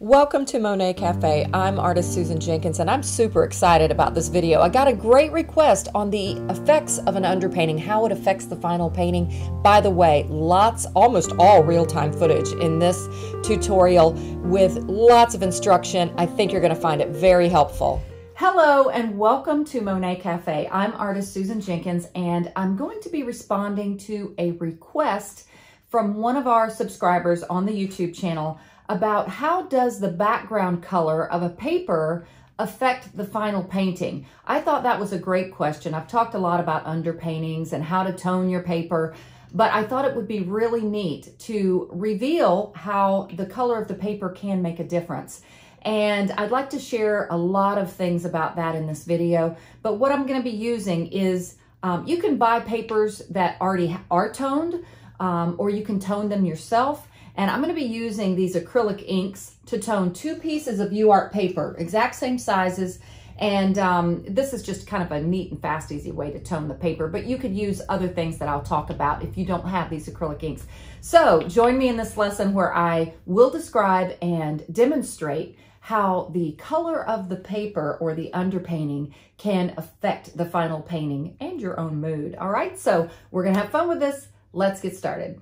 Welcome to Monet Cafe. I'm artist Susan Jenkins and I'm super excited about this video. I got a great request on the effects of an underpainting, how it affects the final painting. By the way, lots, almost all real-time footage in this tutorial with lots of instruction. I think you're going to find it very helpful. Hello and welcome to Monet Cafe. I'm artist Susan Jenkins and I'm going to be responding to a request from one of our subscribers on the YouTube channel about how does the background color of a paper affect the final painting? I thought that was a great question. I've talked a lot about underpaintings and how to tone your paper, but I thought it would be really neat to reveal how the color of the paper can make a difference. And I'd like to share a lot of things about that in this video, but what I'm gonna be using is, um, you can buy papers that already are toned, um, or you can tone them yourself. And I'm going to be using these acrylic inks to tone two pieces of UART paper, exact same sizes. And um, this is just kind of a neat and fast, easy way to tone the paper, but you could use other things that I'll talk about if you don't have these acrylic inks. So join me in this lesson where I will describe and demonstrate how the color of the paper or the underpainting can affect the final painting and your own mood. All right, so we're gonna have fun with this. Let's get started.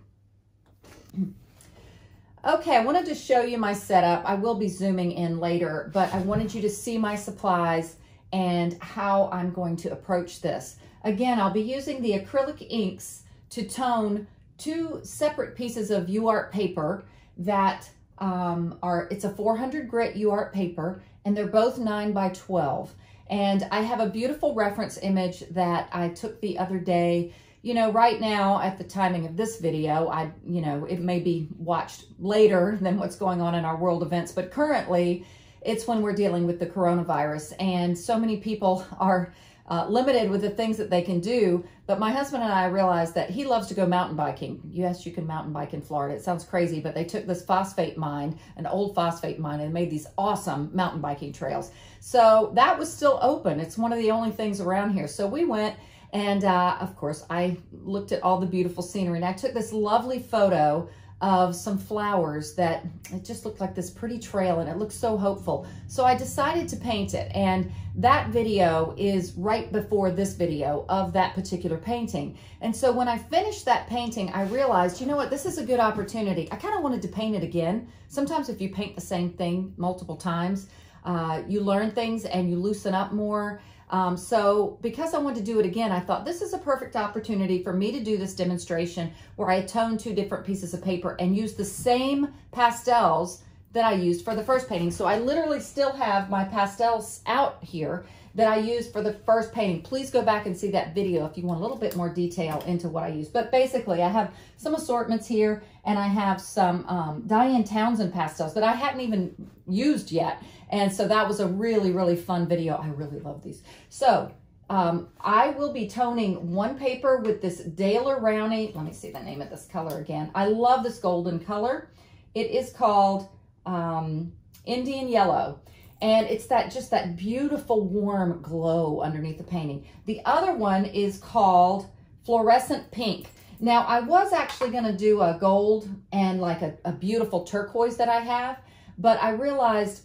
Okay, I wanted to show you my setup. I will be zooming in later, but I wanted you to see my supplies and how I'm going to approach this. Again, I'll be using the acrylic inks to tone two separate pieces of UART paper that um, are, it's a 400 grit UART paper, and they're both 9 by 12. And I have a beautiful reference image that I took the other day you know, right now at the timing of this video, I, you know, it may be watched later than what's going on in our world events, but currently it's when we're dealing with the coronavirus and so many people are uh, limited with the things that they can do. But my husband and I realized that he loves to go mountain biking. Yes, you can mountain bike in Florida. It sounds crazy, but they took this phosphate mine, an old phosphate mine, and made these awesome mountain biking trails. So that was still open. It's one of the only things around here. So we went and uh, of course, I looked at all the beautiful scenery and I took this lovely photo of some flowers that it just looked like this pretty trail and it looked so hopeful. So I decided to paint it and that video is right before this video of that particular painting. And so when I finished that painting, I realized, you know what, this is a good opportunity. I kind of wanted to paint it again. Sometimes if you paint the same thing multiple times, uh, you learn things and you loosen up more. Um, so because I wanted to do it again, I thought this is a perfect opportunity for me to do this demonstration where I tone two different pieces of paper and use the same pastels that I used for the first painting. So I literally still have my pastels out here that I used for the first painting. Please go back and see that video if you want a little bit more detail into what I use. But basically, I have some assortments here, and I have some um, Diane Townsend pastels that I hadn't even used yet. And so that was a really, really fun video. I really love these. So um, I will be toning one paper with this Daler Rowney. Let me see the name of this color again. I love this golden color. It is called um, Indian Yellow. And it's that just that beautiful warm glow underneath the painting. The other one is called Fluorescent Pink. Now, I was actually going to do a gold and like a, a beautiful turquoise that I have, but I realized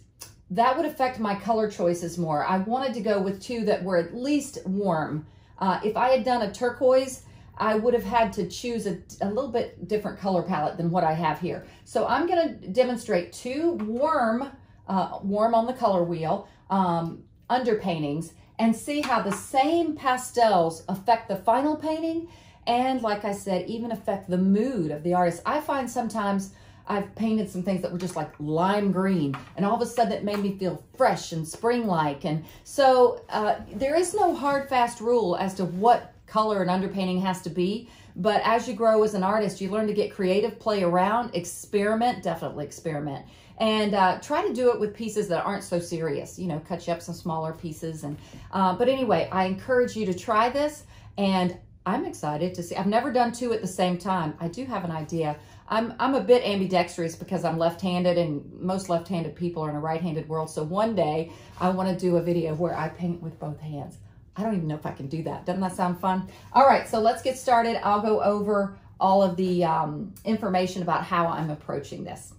that would affect my color choices more. I wanted to go with two that were at least warm. Uh, if I had done a turquoise, I would have had to choose a, a little bit different color palette than what I have here. So I'm going to demonstrate two warm, uh, warm on the color wheel, um, underpaintings, and see how the same pastels affect the final painting and, like I said, even affect the mood of the artist. I find sometimes I've painted some things that were just like lime green and all of a sudden it made me feel fresh and spring-like. And so uh, there is no hard, fast rule as to what color an underpainting has to be. But as you grow as an artist, you learn to get creative, play around, experiment, definitely experiment. And uh, try to do it with pieces that aren't so serious, you know, cut you up some smaller pieces. And uh, But anyway, I encourage you to try this. And I'm excited to see. I've never done two at the same time. I do have an idea. I'm, I'm a bit ambidextrous because I'm left-handed and most left-handed people are in a right-handed world. So one day I want to do a video where I paint with both hands. I don't even know if I can do that. Doesn't that sound fun? All right, so let's get started. I'll go over all of the um, information about how I'm approaching this.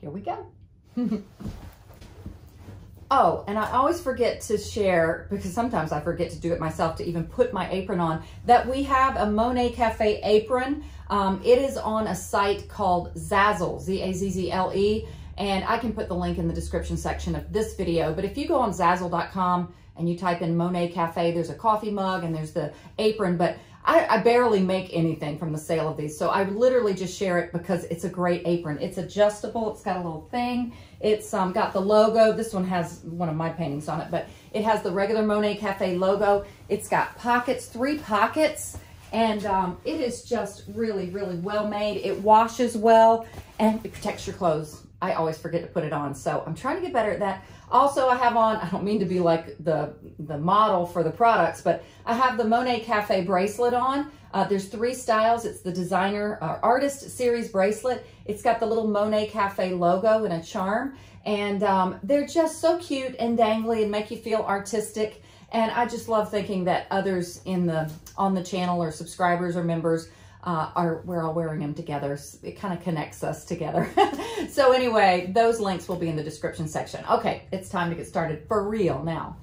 Here we go. Oh, and I always forget to share, because sometimes I forget to do it myself, to even put my apron on, that we have a Monet Cafe apron. Um, it is on a site called Zazzle, Z-A-Z-Z-L-E, and I can put the link in the description section of this video. But if you go on Zazzle.com and you type in Monet Cafe, there's a coffee mug and there's the apron, but I, I, barely make anything from the sale of these. So I literally just share it because it's a great apron. It's adjustable. It's got a little thing. It's um, got the logo. This one has one of my paintings on it, but it has the regular Monet Cafe logo. It's got pockets, three pockets, and um, it is just really, really well made. It washes well and it protects your clothes. I always forget to put it on. So I'm trying to get better at that. Also, I have on, I don't mean to be like the, the model for the products, but I have the Monet Cafe bracelet on. Uh, there's three styles. It's the designer uh, artist series bracelet. It's got the little Monet Cafe logo and a charm. And um, they're just so cute and dangly and make you feel artistic. And I just love thinking that others in the on the channel or subscribers or members uh, are we're all wearing them together. It kind of connects us together. so anyway, those links will be in the description section. Okay, it's time to get started for real now.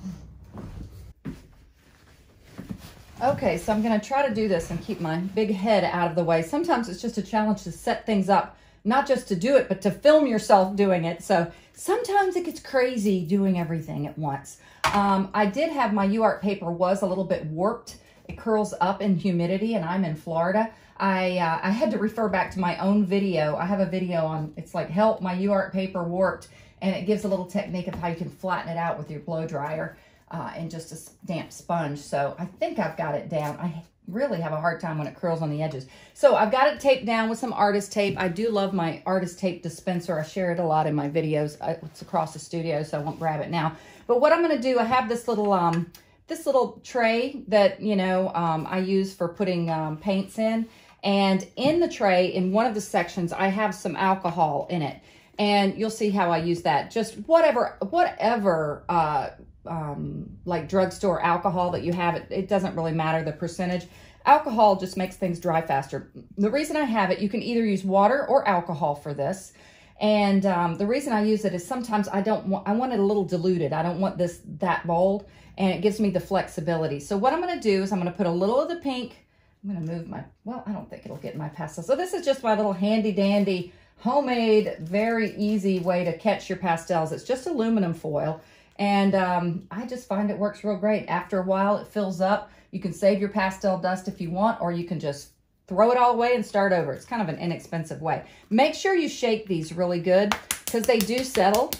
Okay, so I'm gonna try to do this and keep my big head out of the way. Sometimes it's just a challenge to set things up, not just to do it, but to film yourself doing it. So sometimes it gets crazy doing everything at once. Um, I did have my UART paper was a little bit warped. It curls up in humidity and I'm in Florida. I, uh, I had to refer back to my own video. I have a video on, it's like help my UART paper warped and it gives a little technique of how you can flatten it out with your blow dryer uh, and just a damp sponge. So I think I've got it down. I really have a hard time when it curls on the edges. So I've got it taped down with some artist tape. I do love my artist tape dispenser. I share it a lot in my videos. It's across the studio, so I won't grab it now. But what I'm going to do, I have this little um, this little tray that, you know, um, I use for putting um, paints in. And in the tray, in one of the sections, I have some alcohol in it. And you'll see how I use that. Just whatever, whatever, uh, um, like drugstore alcohol that you have, it, it doesn't really matter the percentage. Alcohol just makes things dry faster. The reason I have it, you can either use water or alcohol for this. And um, the reason I use it is sometimes I don't want, I want it a little diluted. I don't want this that bold and it gives me the flexibility. So what I'm gonna do is I'm gonna put a little of the pink, I'm gonna move my, well, I don't think it'll get my pastel. So this is just my little handy dandy, homemade, very easy way to catch your pastels. It's just aluminum foil. And um, I just find it works real great. After a while, it fills up. You can save your pastel dust if you want, or you can just throw it all away and start over. It's kind of an inexpensive way. Make sure you shake these really good because they do settle.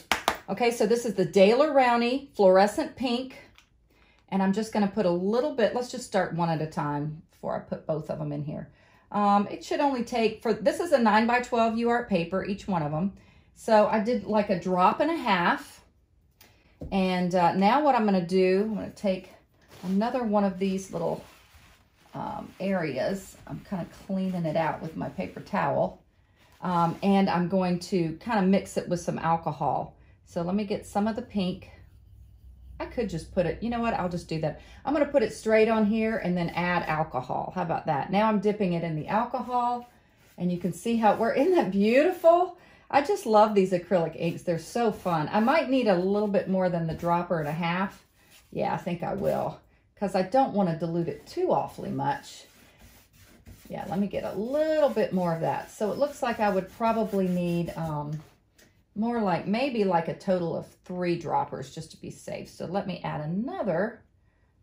Okay, so this is the Daler Rowney Fluorescent Pink. And I'm just going to put a little bit, let's just start one at a time before I put both of them in here. Um, it should only take, for this is a 9 by 12 UART paper, each one of them. So I did like a drop and a half. And uh, now what I'm going to do, I'm going to take another one of these little um, areas. I'm kind of cleaning it out with my paper towel. Um, and I'm going to kind of mix it with some alcohol. So let me get some of the pink. I could just put it, you know what, I'll just do that. I'm going to put it straight on here and then add alcohol. How about that? Now I'm dipping it in the alcohol and you can see how, we're, isn't that beautiful? I just love these acrylic inks. They're so fun. I might need a little bit more than the dropper and a half. Yeah, I think I will because I don't want to dilute it too awfully much. Yeah, let me get a little bit more of that. So it looks like I would probably need um, more like maybe like a total of three droppers just to be safe. So let me add another.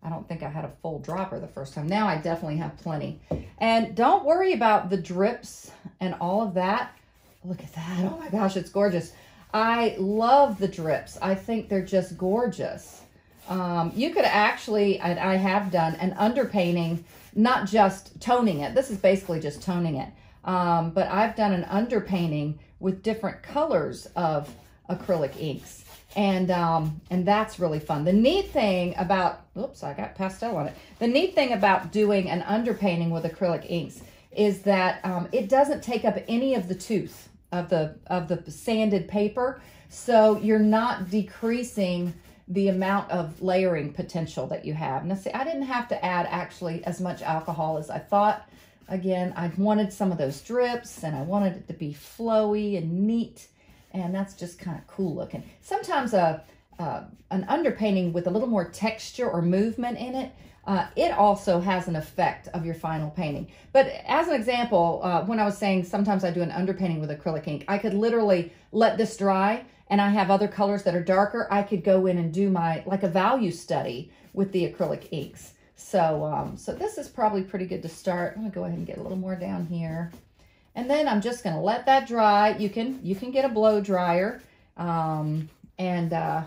I don't think I had a full dropper the first time. Now I definitely have plenty. And don't worry about the drips and all of that. Look at that. Oh my gosh, it's gorgeous. I love the drips. I think they're just gorgeous. Um, you could actually, and I have done, an underpainting, not just toning it. This is basically just toning it. Um, but I've done an underpainting with different colors of acrylic inks. And, um, and that's really fun. The neat thing about, oops, I got pastel on it. The neat thing about doing an underpainting with acrylic inks is that um, it doesn't take up any of the tooth of the, of the sanded paper. So you're not decreasing the amount of layering potential that you have. Now see, I didn't have to add actually as much alcohol as I thought. Again, I've wanted some of those drips and I wanted it to be flowy and neat. And that's just kind of cool looking. Sometimes a, uh, an underpainting with a little more texture or movement in it, uh, it also has an effect of your final painting. But as an example, uh, when I was saying sometimes I do an underpainting with acrylic ink, I could literally let this dry and I have other colors that are darker. I could go in and do my, like a value study with the acrylic inks. So, um, so this is probably pretty good to start. I'm gonna go ahead and get a little more down here. And then I'm just gonna let that dry. You can, you can get a blow dryer um, and, uh,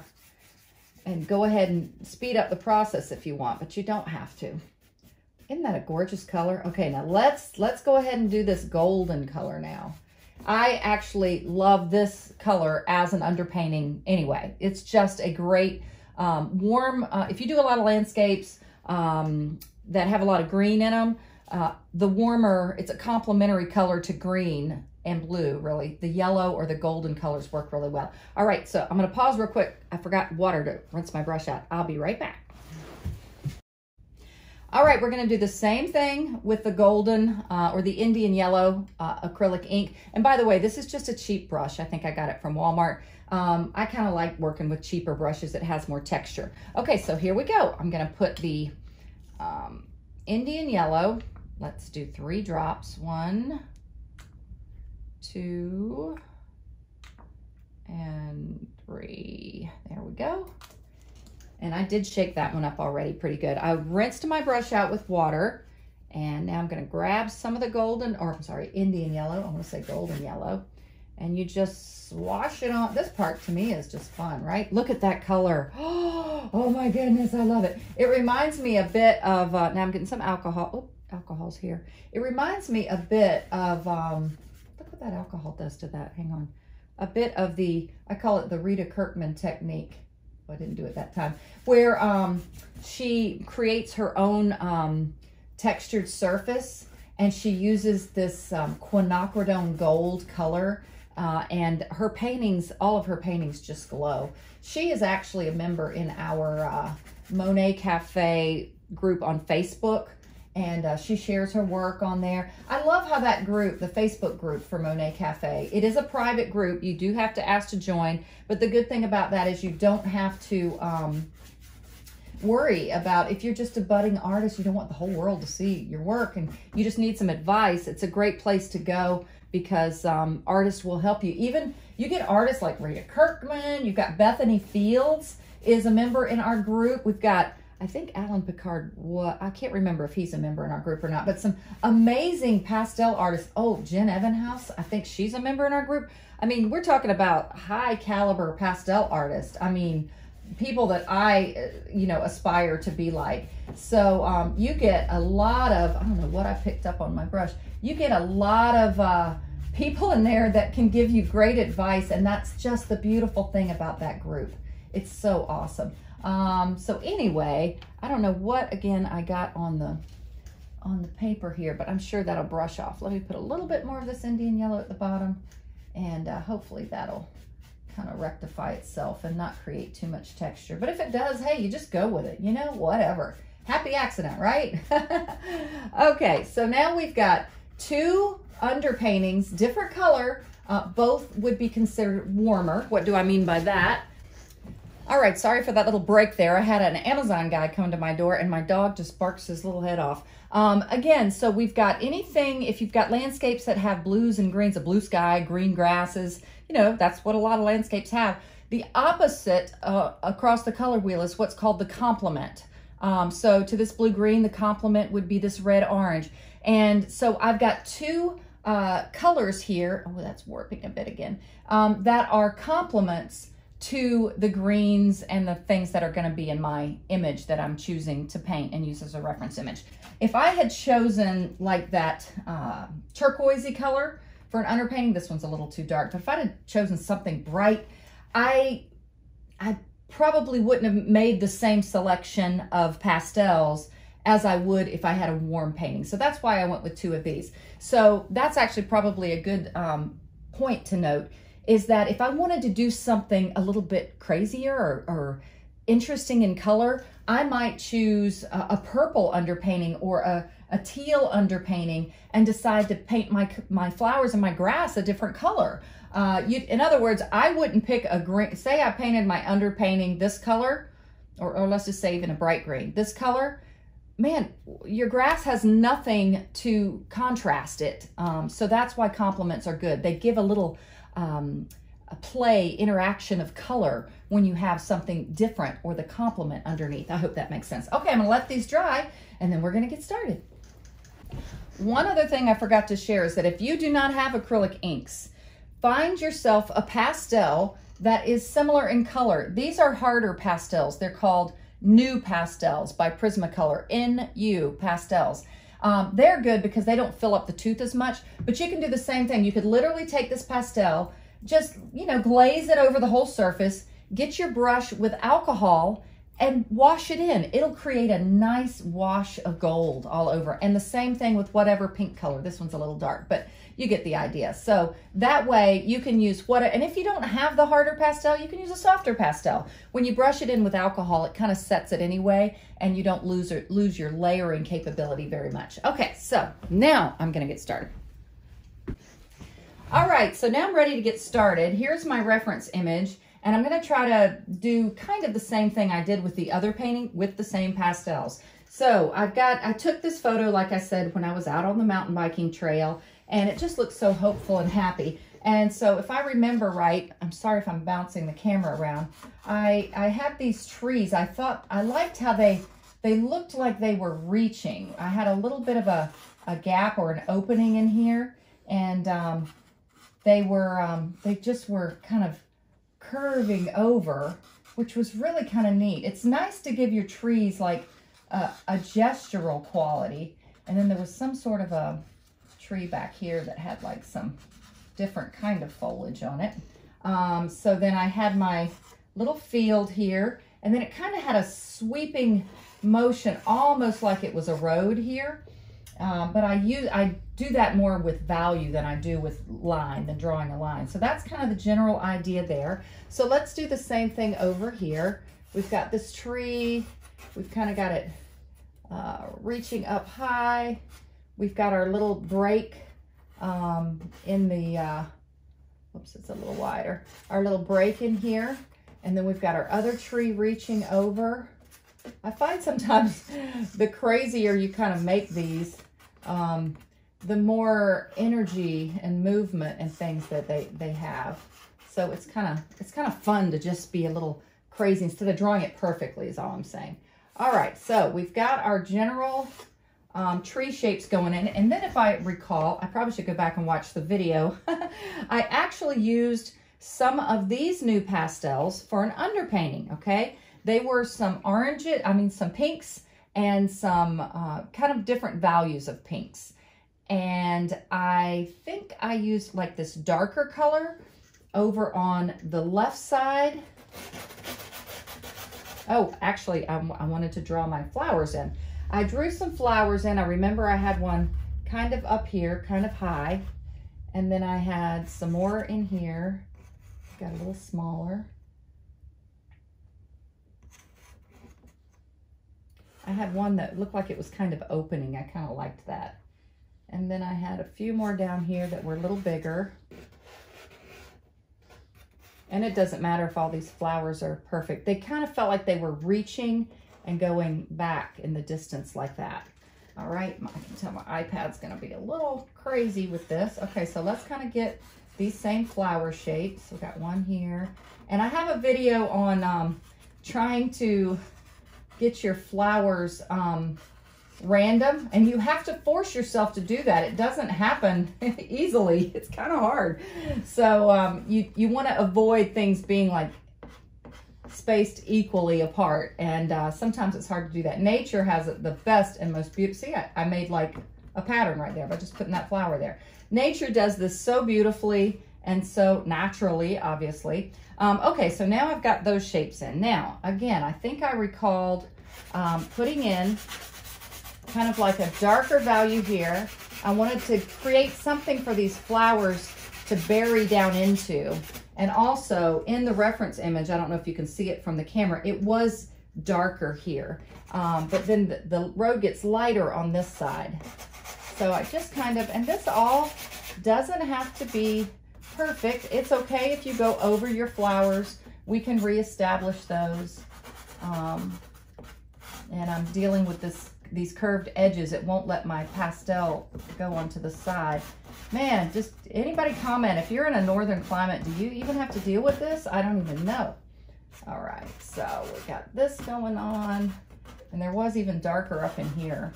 and go ahead and speed up the process if you want, but you don't have to. Isn't that a gorgeous color? Okay, now let's, let's go ahead and do this golden color now. I actually love this color as an underpainting anyway. It's just a great um, warm, uh, if you do a lot of landscapes um, that have a lot of green in them, uh, the warmer, it's a complementary color to green and blue, really. The yellow or the golden colors work really well. All right, so I'm gonna pause real quick. I forgot water to rinse my brush out. I'll be right back. All right, we're gonna do the same thing with the golden uh, or the Indian yellow uh, acrylic ink. And by the way, this is just a cheap brush. I think I got it from Walmart. Um, I kind of like working with cheaper brushes that has more texture. Okay, so here we go. I'm gonna put the um, Indian yellow. Let's do three drops. One, two, and three. There we go. And I did shake that one up already pretty good. I rinsed my brush out with water. And now I'm going to grab some of the golden, or I'm sorry, Indian yellow. I want to say golden yellow. And you just swash it on. This part to me is just fun, right? Look at that color. Oh my goodness, I love it. It reminds me a bit of, uh, now I'm getting some alcohol. Oh, alcohol's here. It reminds me a bit of, um, look what that alcohol does to that. Hang on. A bit of the, I call it the Rita Kirkman technique. I didn't do it that time. Where um, she creates her own um, textured surface and she uses this um, quinacridone gold color uh, and her paintings, all of her paintings just glow. She is actually a member in our uh, Monet Cafe group on Facebook and uh, she shares her work on there. I love how that group, the Facebook group for Monet Cafe, it is a private group. You do have to ask to join, but the good thing about that is you don't have to um, worry about if you're just a budding artist, you don't want the whole world to see your work and you just need some advice. It's a great place to go because um, artists will help you. Even you get artists like Rita Kirkman, you've got Bethany Fields is a member in our group. We've got I think Alain Picard, what I can't remember if he's a member in our group or not, but some amazing pastel artists. Oh, Jen Evenhus, I think she's a member in our group. I mean, we're talking about high caliber pastel artists. I mean, people that I, uh, you know, aspire to be like. So um, you get a lot of, I don't know what I picked up on my brush. You get a lot of uh, people in there that can give you great advice. And that's just the beautiful thing about that group. It's so awesome. Um, so anyway, I don't know what, again, I got on the on the paper here, but I'm sure that'll brush off. Let me put a little bit more of this Indian yellow at the bottom, and uh, hopefully that'll kind of rectify itself and not create too much texture. But if it does, hey, you just go with it, you know, whatever. Happy accident, right? okay, so now we've got two underpaintings, different color. Uh, both would be considered warmer. What do I mean by that? All right, sorry for that little break there. I had an Amazon guy come to my door and my dog just barks his little head off. Um, again, so we've got anything, if you've got landscapes that have blues and greens, a blue sky, green grasses, you know, that's what a lot of landscapes have. The opposite uh, across the color wheel is what's called the complement. Um, so to this blue-green, the complement would be this red-orange. And so I've got two uh, colors here, oh, that's warping a bit again, um, that are complements to the greens and the things that are going to be in my image that I'm choosing to paint and use as a reference image. If I had chosen like that uh, turquoisey color for an underpainting, this one's a little too dark, but if I had chosen something bright, I, I probably wouldn't have made the same selection of pastels as I would if I had a warm painting. So that's why I went with two of these. So that's actually probably a good um, point to note is that if I wanted to do something a little bit crazier or, or interesting in color, I might choose a, a, purple underpainting or a, a teal underpainting and decide to paint my, my flowers and my grass a different color. Uh, you, in other words, I wouldn't pick a green, say I painted my underpainting this color, or, or let's just say even a bright green, this color, man, your grass has nothing to contrast it. Um, so that's why complements are good. They give a little um, a play, interaction of color when you have something different or the complement underneath. I hope that makes sense. Okay, I'm gonna let these dry and then we're gonna get started. One other thing I forgot to share is that if you do not have acrylic inks, find yourself a pastel that is similar in color. These are harder pastels. They're called NuPastels by Prismacolor, N-U pastels. Um, they're good because they don't fill up the tooth as much, but you can do the same thing. You could literally take this pastel, just, you know, glaze it over the whole surface, get your brush with alcohol and wash it in. It'll create a nice wash of gold all over. And the same thing with whatever pink color. This one's a little dark, but you get the idea. So that way you can use what, and if you don't have the harder pastel, you can use a softer pastel. When you brush it in with alcohol, it kind of sets it anyway, and you don't lose, or, lose your layering capability very much. Okay, so now I'm gonna get started. All right, so now I'm ready to get started. Here's my reference image. And I'm gonna try to do kind of the same thing I did with the other painting with the same pastels. So I've got, I took this photo, like I said, when I was out on the mountain biking trail, and it just looks so hopeful and happy. And so if I remember right, I'm sorry if I'm bouncing the camera around, I, I had these trees. I thought, I liked how they, they looked like they were reaching. I had a little bit of a, a gap or an opening in here, and um, they were, um, they just were kind of curving over, which was really kind of neat. It's nice to give your trees like a, a gestural quality. And then there was some sort of a tree back here that had like some different kind of foliage on it. Um, so then I had my little field here, and then it kind of had a sweeping motion, almost like it was a road here. Um, but I use I do that more with value than I do with line, than drawing a line. So that's kind of the general idea there. So let's do the same thing over here. We've got this tree. We've kind of got it uh, reaching up high. We've got our little break um, in the, uh, whoops, it's a little wider. Our little break in here. And then we've got our other tree reaching over. I find sometimes the crazier you kind of make these, um, the more energy and movement and things that they, they have. So it's kind of it's kind of fun to just be a little crazy instead of drawing it perfectly is all I'm saying. All right, so we've got our general um, tree shapes going in. And then if I recall, I probably should go back and watch the video. I actually used some of these NuPastels for an underpainting, okay? They were some oranges, I mean some pinks and some uh, kind of different values of pinks. And I think I used like this darker color over on the left side. Oh, actually, I, I wanted to draw my flowers in. I drew some flowers in. I remember I had one kind of up here, kind of high. And then I had some more in here. Got a little smaller. I had one that looked like it was kind of opening. I kind of liked that. And then I had a few more down here that were a little bigger. And it doesn't matter if all these flowers are perfect. They kind of felt like they were reaching and going back in the distance like that. All right, I can tell my iPad's gonna be a little crazy with this. Okay, so let's kind of get these same flower shapes. We got one here. And I have a video on um, trying to get your flowers um, random and you have to force yourself to do that. It doesn't happen easily. It's kind of hard. So um, you, you want to avoid things being like spaced equally apart. And uh, sometimes it's hard to do that. Nature has the best and most beautiful. See, I, I made like a pattern right there by just putting that flower there. Nature does this so beautifully and so naturally, obviously. Um, okay, so now I've got those shapes in. Now, again, I think I recalled um, putting in kind of like a darker value here. I wanted to create something for these flowers to bury down into. And also in the reference image, I don't know if you can see it from the camera, it was darker here. Um, but then the, the road gets lighter on this side. So I just kind of, and this all doesn't have to be perfect. It's okay if you go over your flowers. We can reestablish those. Um, and I'm dealing with this these curved edges. It won't let my pastel go onto the side. Man, just anybody comment, if you're in a northern climate, do you even have to deal with this? I don't even know. All right, so we got this going on. And there was even darker up in here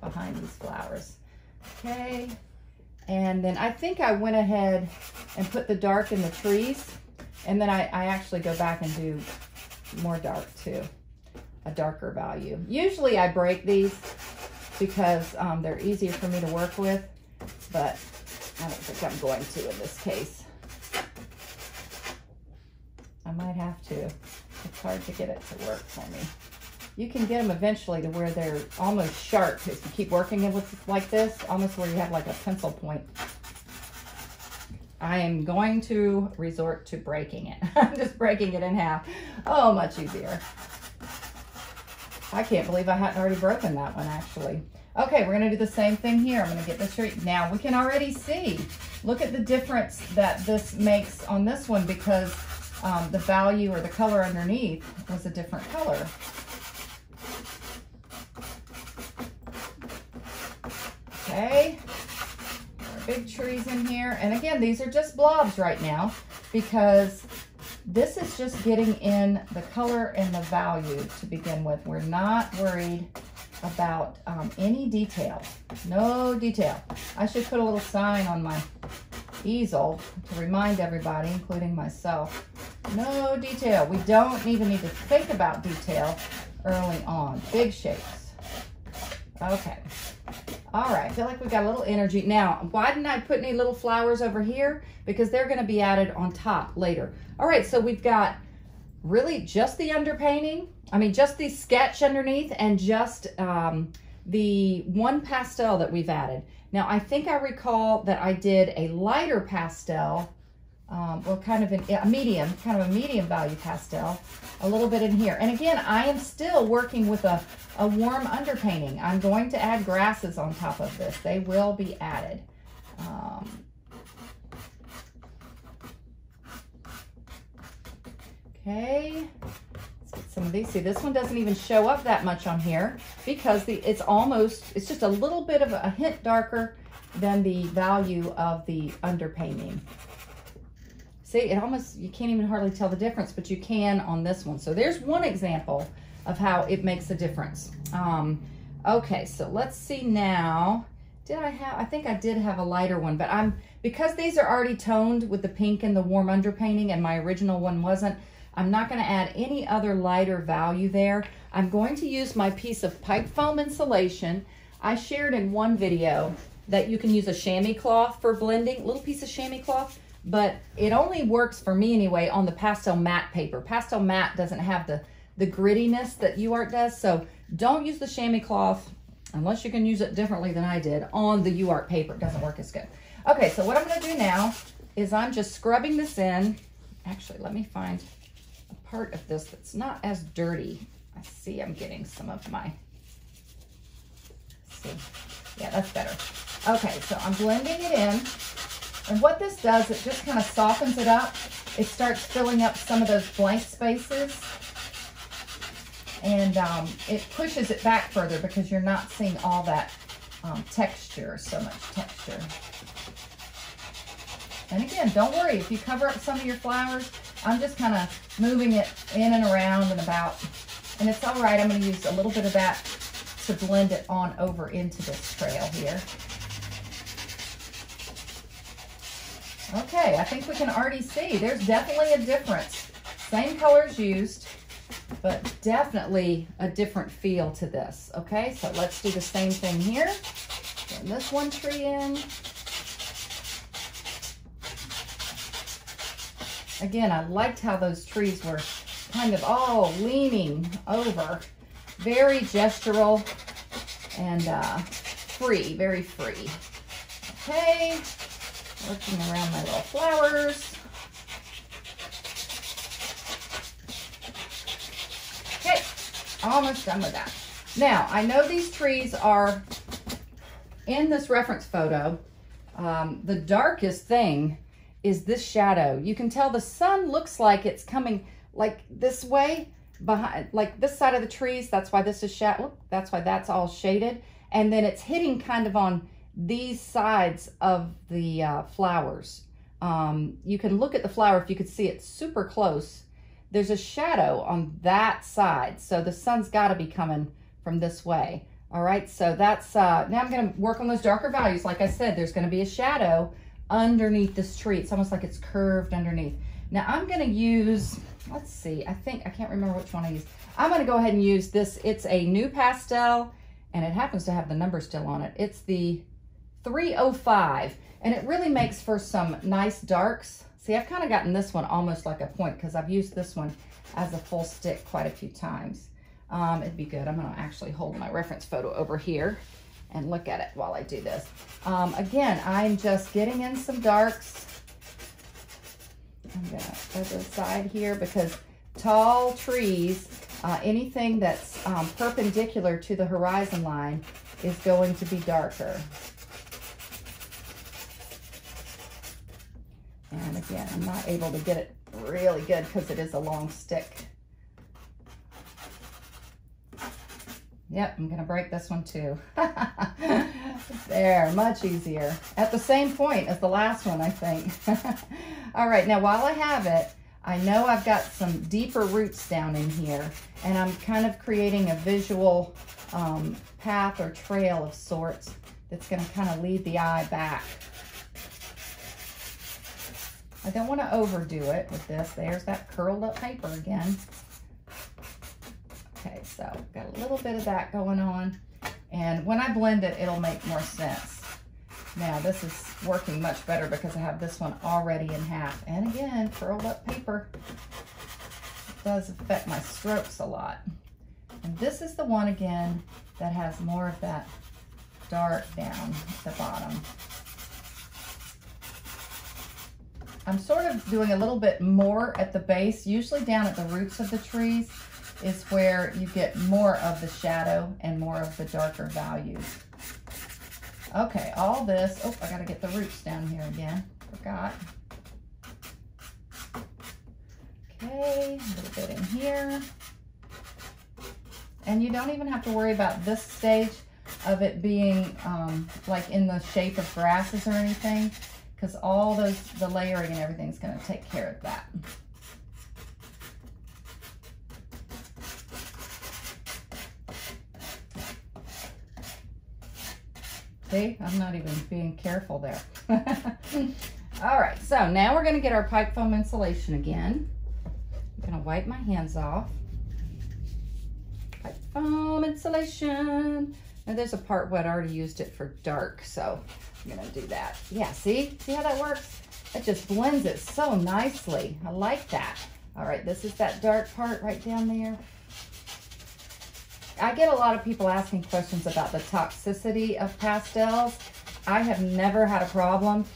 behind these flowers. Okay, and then I think I went ahead and put the dark in the trees. And then I, I actually go back and do more dark too, a darker value. Usually I break these because um, they're easier for me to work with, but I don't think I'm going to in this case. I might have to. It's hard to get it to work for me. You can get them eventually to where they're almost sharp if you keep working it with like this, almost where you have like a pencil point. I am going to resort to breaking it. I'm just breaking it in half. Oh, much easier. I can't believe I hadn't already broken that one actually. Okay, we're gonna do the same thing here. I'm gonna get this straight. Now we can already see, look at the difference that this makes on this one because um, the value or the color underneath was a different color. Okay, big trees in here. And again, these are just blobs right now because this is just getting in the color and the value to begin with. We're not worried about um, any detail. No detail. I should put a little sign on my easel to remind everybody, including myself. No detail. We don't even need to think about detail early on. Big shapes. Okay. All right, I feel like we got a little energy. Now, why didn't I put any little flowers over here? Because they're gonna be added on top later. All right, so we've got really just the underpainting, I mean, just the sketch underneath and just um, the one pastel that we've added. Now, I think I recall that I did a lighter pastel, um, or kind of an, a medium, kind of a medium value pastel, a little bit in here. And again, I am still working with a, a warm underpainting. I'm going to add grasses on top of this. They will be added. Um, okay, let's get some of these. See, this one doesn't even show up that much on here because the it's almost, it's just a little bit of a, a hint darker than the value of the underpainting. See, it almost, you can't even hardly tell the difference, but you can on this one. So there's one example of how it makes a difference. Um, okay, so let's see now. Did I have, I think I did have a lighter one, but I'm, because these are already toned with the pink and the warm underpainting and my original one wasn't, I'm not gonna add any other lighter value there. I'm going to use my piece of pipe foam insulation. I shared in one video that you can use a chamois cloth for blending, little piece of chamois cloth but it only works for me anyway on the pastel matte paper. Pastel matte doesn't have the, the grittiness that UART does, so don't use the chamois cloth unless you can use it differently than I did on the UART paper. It doesn't work as good. Okay, so what I'm gonna do now is I'm just scrubbing this in. Actually, let me find a part of this that's not as dirty. I see I'm getting some of my, see. Yeah, that's better. Okay, so I'm blending it in. And what this does, it just kind of softens it up. It starts filling up some of those blank spaces. And um, it pushes it back further because you're not seeing all that um, texture, so much texture. And again, don't worry, if you cover up some of your flowers, I'm just kind of moving it in and around and about. And it's all right, I'm gonna use a little bit of that to blend it on over into this trail here. Okay, I think we can already see there's definitely a difference. Same colors used, but definitely a different feel to this. Okay, so let's do the same thing here. Bring this one tree in. Again, I liked how those trees were kind of all leaning over. Very gestural and uh, free, very free. Okay, working around my little flowers. Okay, almost done with that. Now, I know these trees are in this reference photo. Um, the darkest thing is this shadow. You can tell the sun looks like it's coming like this way, behind, like this side of the trees. That's why this is shadow. That's why that's all shaded. And then it's hitting kind of on these sides of the uh, flowers. Um, you can look at the flower if you could see it super close. There's a shadow on that side. So the sun's got to be coming from this way. All right, so that's, uh, now I'm going to work on those darker values. Like I said, there's going to be a shadow underneath this tree. It's almost like it's curved underneath. Now I'm going to use, let's see, I think, I can't remember which one I used. I'm going to go ahead and use this. It's a NuPastel, and it happens to have the number still on it. It's the 305, and it really makes for some nice darks. See, I've kind of gotten this one almost like a point because I've used this one as a full stick quite a few times. Um, it'd be good. I'm going to actually hold my reference photo over here and look at it while I do this. Um, again, I'm just getting in some darks. I'm going to put the side here because tall trees, uh, anything that's um, perpendicular to the horizon line is going to be darker. And again, I'm not able to get it really good because it is a long stick. Yep, I'm gonna break this one too. there, much easier. At the same point as the last one, I think. All right, now while I have it, I know I've got some deeper roots down in here, and I'm kind of creating a visual um, path or trail of sorts that's gonna kind of lead the eye back. I don't wanna overdo it with this. There's that curled up paper again. Okay, so got a little bit of that going on. And when I blend it, it'll make more sense. Now this is working much better because I have this one already in half. And again, curled up paper does affect my strokes a lot. And this is the one again that has more of that dark down at the bottom. I'm sort of doing a little bit more at the base, usually down at the roots of the trees is where you get more of the shadow and more of the darker values. Okay, all this, oh, I gotta get the roots down here again, forgot. Okay, a little bit in here. And you don't even have to worry about this stage of it being um, like in the shape of grasses or anything, because all those, the layering and everything is gonna take care of that. See, I'm not even being careful there. All right, so now we're gonna get our pipe foam insulation again. I'm gonna wipe my hands off. Pipe foam insulation. And there's a part where I already used it for dark, so I'm gonna do that. Yeah, see? See how that works? It just blends it so nicely. I like that. All right, this is that dark part right down there. I get a lot of people asking questions about the toxicity of pastels. I have never had a problem,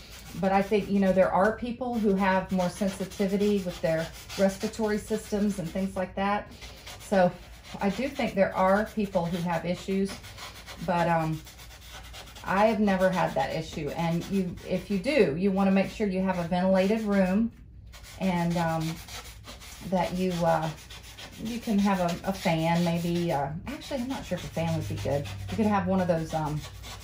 but I think, you know, there are people who have more sensitivity with their respiratory systems and things like that. So I do think there are people who have issues, but um, I have never had that issue. And you, if you do, you want to make sure you have a ventilated room and um, that you uh, you can have a, a fan maybe. Uh, actually, I'm not sure if a fan would be good. You could have one of those um,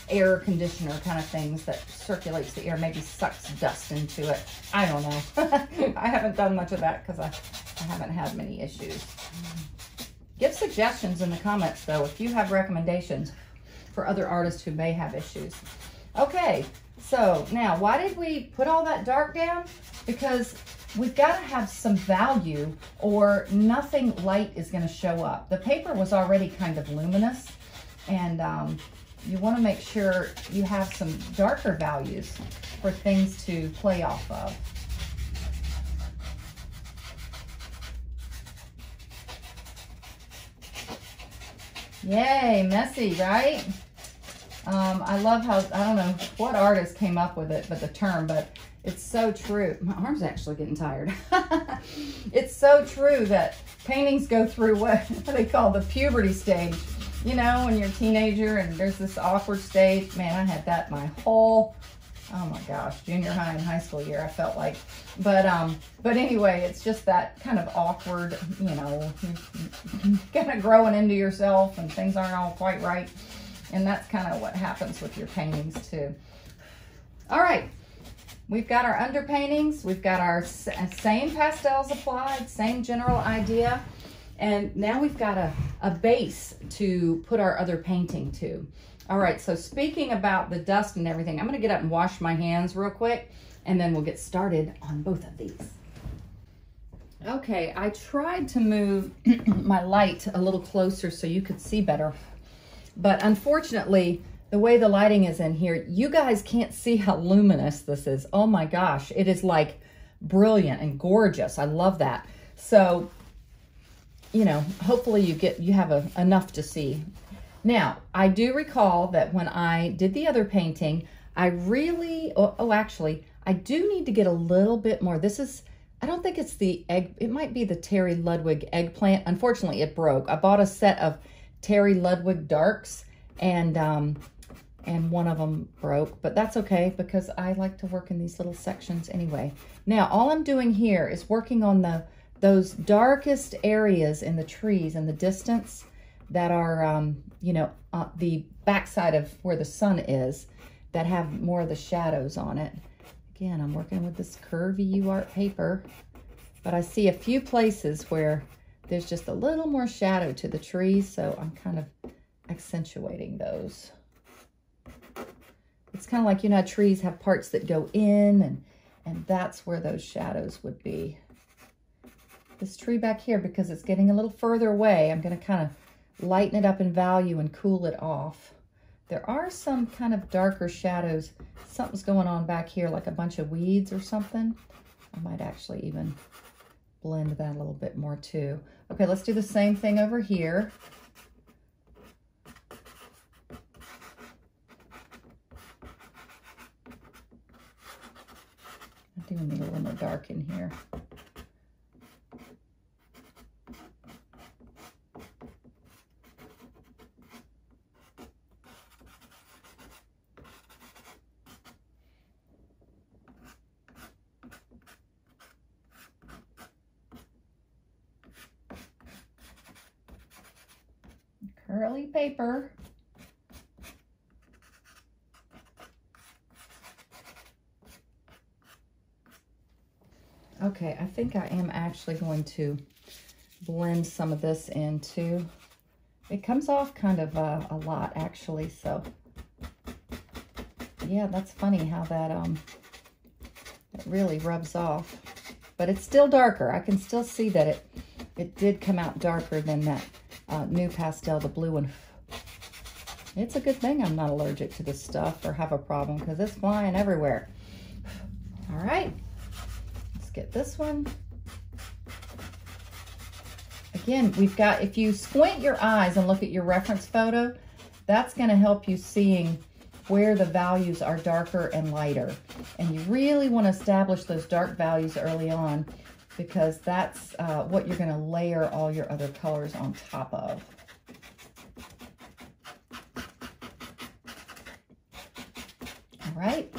air conditioner kind of things that circulates the air, maybe sucks dust into it. I don't know. I haven't done much of that because I, I haven't had many issues. Give suggestions in the comments though if you have recommendations for other artists who may have issues. Okay, so now why did we put all that dark down? Because we've got to have some value or nothing light is going to show up. The paper was already kind of luminous and um, you want to make sure you have some darker values for things to play off of. Yay, messy, right? Um, I love how, I don't know what artist came up with it, but the term, but it's so true. My arm's actually getting tired. it's so true that paintings go through what they call the puberty stage. You know, when you're a teenager and there's this awkward stage. Man, I had that my whole, oh my gosh, junior high and high school year, I felt like. But, um, but anyway, it's just that kind of awkward, you know, kind of growing into yourself and things aren't all quite right. And that's kind of what happens with your paintings too. All right, we've got our underpaintings. We've got our same pastels applied, same general idea. And now we've got a, a base to put our other painting to. All right, so speaking about the dust and everything, I'm gonna get up and wash my hands real quick and then we'll get started on both of these. Okay, I tried to move my light a little closer so you could see better. But unfortunately, the way the lighting is in here, you guys can't see how luminous this is. Oh my gosh, it is like brilliant and gorgeous. I love that. So, you know, hopefully you get you have a, enough to see. Now, I do recall that when I did the other painting, I really, oh, oh actually, I do need to get a little bit more. This is, I don't think it's the egg, it might be the Terry Ludwig eggplant. Unfortunately, it broke. I bought a set of Terry Ludwig darks and um, and one of them broke, but that's okay because I like to work in these little sections anyway. Now, all I'm doing here is working on the those darkest areas in the trees in the distance that are, um, you know, uh, the backside of where the sun is that have more of the shadows on it. Again, I'm working with this curvy UArt paper, but I see a few places where there's just a little more shadow to the trees, so I'm kind of accentuating those. It's kind of like, you know, trees have parts that go in, and, and that's where those shadows would be. This tree back here, because it's getting a little further away, I'm going to kind of lighten it up in value and cool it off. There are some kind of darker shadows. Something's going on back here, like a bunch of weeds or something. I might actually even blend that a little bit more too. Okay, let's do the same thing over here. I do need a little more dark in here. curly paper. Okay, I think I am actually going to blend some of this into, it comes off kind of uh, a lot actually, so yeah, that's funny how that, um, it really rubs off, but it's still darker. I can still see that it, it did come out darker than that uh, pastel, the blue one. It's a good thing I'm not allergic to this stuff or have a problem because it's flying everywhere. All right, this one. Again, we've got, if you squint your eyes and look at your reference photo, that's gonna help you seeing where the values are darker and lighter. And you really wanna establish those dark values early on because that's uh, what you're going to layer all your other colors on top of. All right.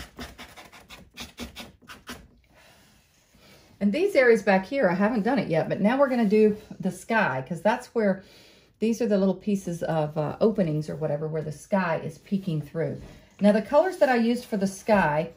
And these areas back here, I haven't done it yet, but now we're going to do the sky because that's where these are the little pieces of uh, openings or whatever where the sky is peeking through. Now the colors that I used for the sky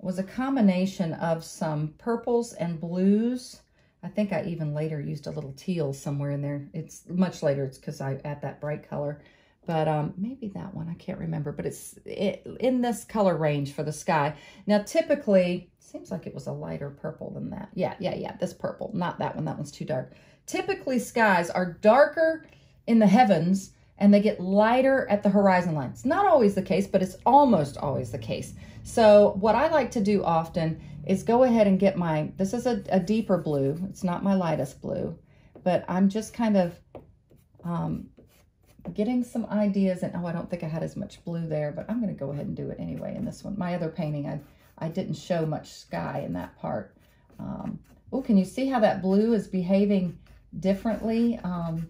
was a combination of some purples and blues. I think I even later used a little teal somewhere in there. It's much later. It's because I add that bright color. But um, maybe that one, I can't remember. But it's it, in this color range for the sky. Now, typically, seems like it was a lighter purple than that. Yeah, yeah, yeah, this purple. Not that one. That one's too dark. Typically, skies are darker in the heavens and they get lighter at the horizon line. It's not always the case, but it's almost always the case. So what I like to do often is go ahead and get my, this is a, a deeper blue. It's not my lightest blue, but I'm just kind of um, getting some ideas. And oh, I don't think I had as much blue there, but I'm going to go ahead and do it anyway in this one. My other painting, I, I didn't show much sky in that part. Um, oh, can you see how that blue is behaving differently um,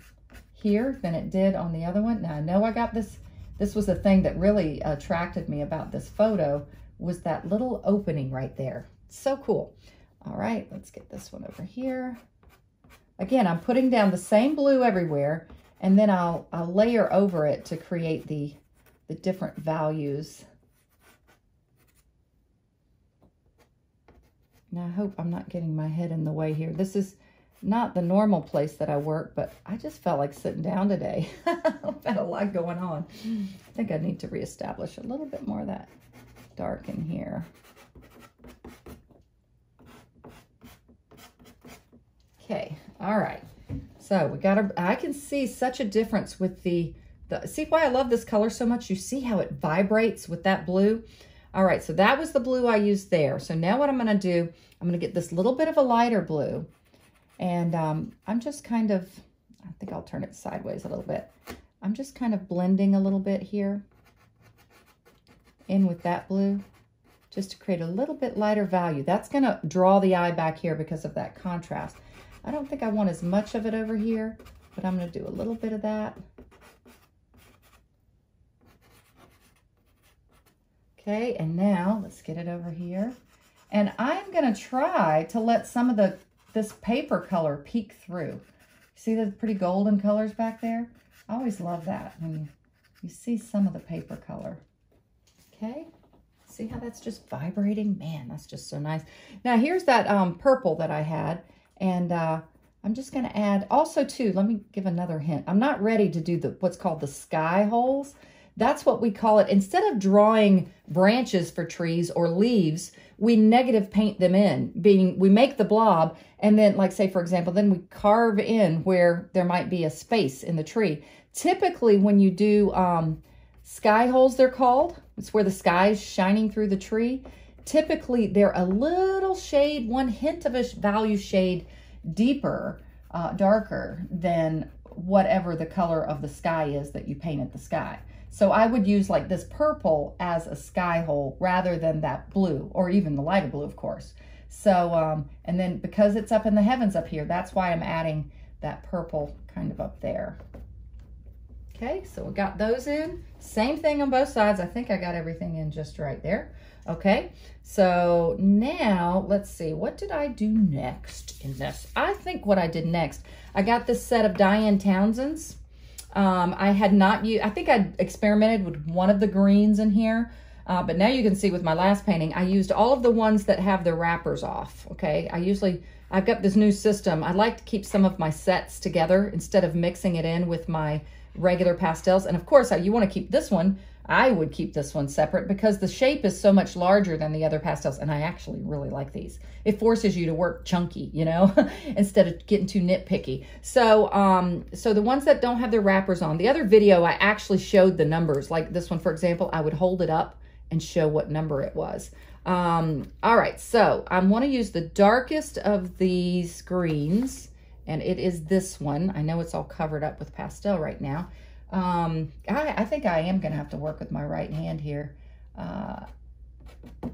here than it did on the other one. Now I know I got this, this was the thing that really attracted me about this photo was that little opening right there. So cool. All right, let's get this one over here. Again, I'm putting down the same blue everywhere, and then I'll, I'll layer over it to create the, the different values. Now, I hope I'm not getting my head in the way here. This is not the normal place that I work, but I just felt like sitting down today. I've had a lot going on. I think I need to reestablish a little bit more of that dark in here. Okay, all right. So we got a, I can see such a difference with the, the, see why I love this color so much? You see how it vibrates with that blue? All right, so that was the blue I used there. So now what I'm gonna do, I'm gonna get this little bit of a lighter blue and um, I'm just kind of, I think I'll turn it sideways a little bit. I'm just kind of blending a little bit here in with that blue just to create a little bit lighter value. That's gonna draw the eye back here because of that contrast. I don't think I want as much of it over here, but I'm gonna do a little bit of that. Okay, and now let's get it over here. And I'm gonna try to let some of the this paper color peek through. See the pretty golden colors back there? I always love that when you, you see some of the paper color. Okay, see how that's just vibrating? Man, that's just so nice. Now here's that um, purple that I had. And uh, I'm just to add, also too, let me give another hint. I'm not ready to do the what's called the sky holes. That's what we call it. Instead of drawing branches for trees or leaves, we negative paint them in, being we make the blob and then like say for example, then we carve in where there might be a space in the tree. Typically when you do um, sky holes, they're called, it's where the sky is shining through the tree. Typically they're a little shade, one hint of a value shade deeper, uh, darker than whatever the color of the sky is that you painted the sky. So I would use like this purple as a sky hole rather than that blue or even the lighter blue, of course. So, um, and then because it's up in the heavens up here, that's why I'm adding that purple kind of up there. Okay, so we got those in. Same thing on both sides. I think I got everything in just right there. Okay, so now let's see, what did I do next in this? I think what I did next, I got this set of Diane Townsend's um, I had not used, I think I experimented with one of the greens in here, uh, but now you can see with my last painting, I used all of the ones that have the wrappers off, okay? I usually, I've got this new system. I like to keep some of my sets together instead of mixing it in with my regular pastels. And of course, you want to keep this one I would keep this one separate because the shape is so much larger than the other pastels, and I actually really like these. It forces you to work chunky, you know, instead of getting too nitpicky. So, um, so the ones that don't have their wrappers on, the other video I actually showed the numbers. Like this one, for example, I would hold it up and show what number it was. Um, all right, so I want to use the darkest of these greens, and it is this one. I know it's all covered up with pastel right now. Um, I, I think I am going to have to work with my right hand here. Uh,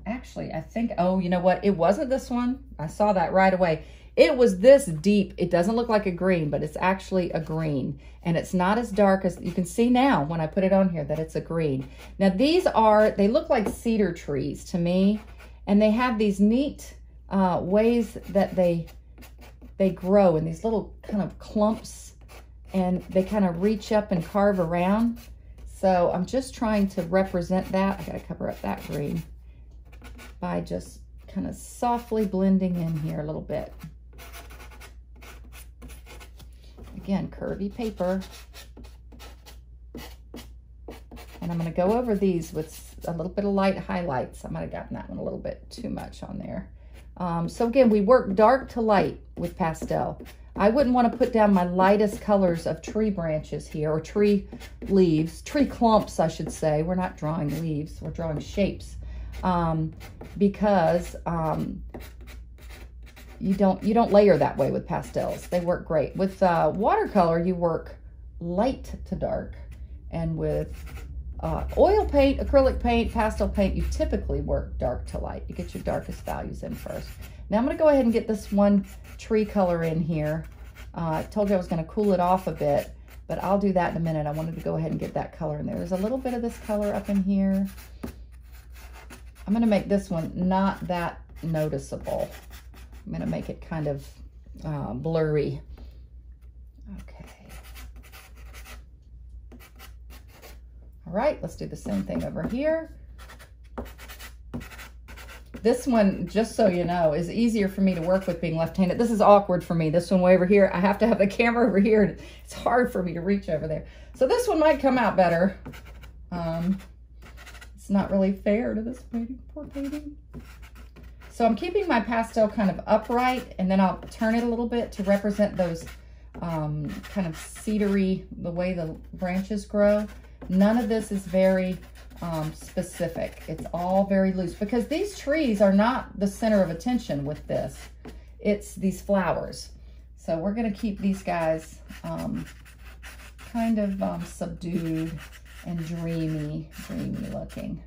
actually, I think, oh, you know what? It wasn't this one. I saw that right away. It was this deep. It doesn't look like a green, but it's actually a green. And it's not as dark as you can see now when I put it on here that it's a green. Now these are, they look like cedar trees to me. And they have these neat uh, ways that they, they grow in these little kind of clumps and they kind of reach up and carve around. So I'm just trying to represent that. I gotta cover up that green by just kind of softly blending in here a little bit. Again, curvy paper. And I'm gonna go over these with a little bit of light highlights. I might have gotten that one a little bit too much on there. Um, so again, we work dark to light with pastel. I wouldn't want to put down my lightest colors of tree branches here, or tree leaves, tree clumps, I should say. We're not drawing leaves, we're drawing shapes. Um, because um, you don't you don't layer that way with pastels. They work great. With uh, watercolor, you work light to dark. And with uh, oil paint, acrylic paint, pastel paint, you typically work dark to light. You get your darkest values in first. Now I'm going to go ahead and get this one tree color in here. Uh, I told you I was gonna cool it off a bit, but I'll do that in a minute. I wanted to go ahead and get that color in there. There's a little bit of this color up in here. I'm gonna make this one not that noticeable. I'm gonna make it kind of uh, blurry. Okay. All right, let's do the same thing over here. This one, just so you know, is easier for me to work with being left-handed. This is awkward for me. This one way over here, I have to have the camera over here. It's hard for me to reach over there. So this one might come out better. Um, it's not really fair to this painting, poor painting. So I'm keeping my pastel kind of upright and then I'll turn it a little bit to represent those um, kind of cedary, the way the branches grow. None of this is very um, specific. It's all very loose because these trees are not the center of attention with this. It's these flowers. So we're going to keep these guys um, kind of um, subdued and dreamy, dreamy looking.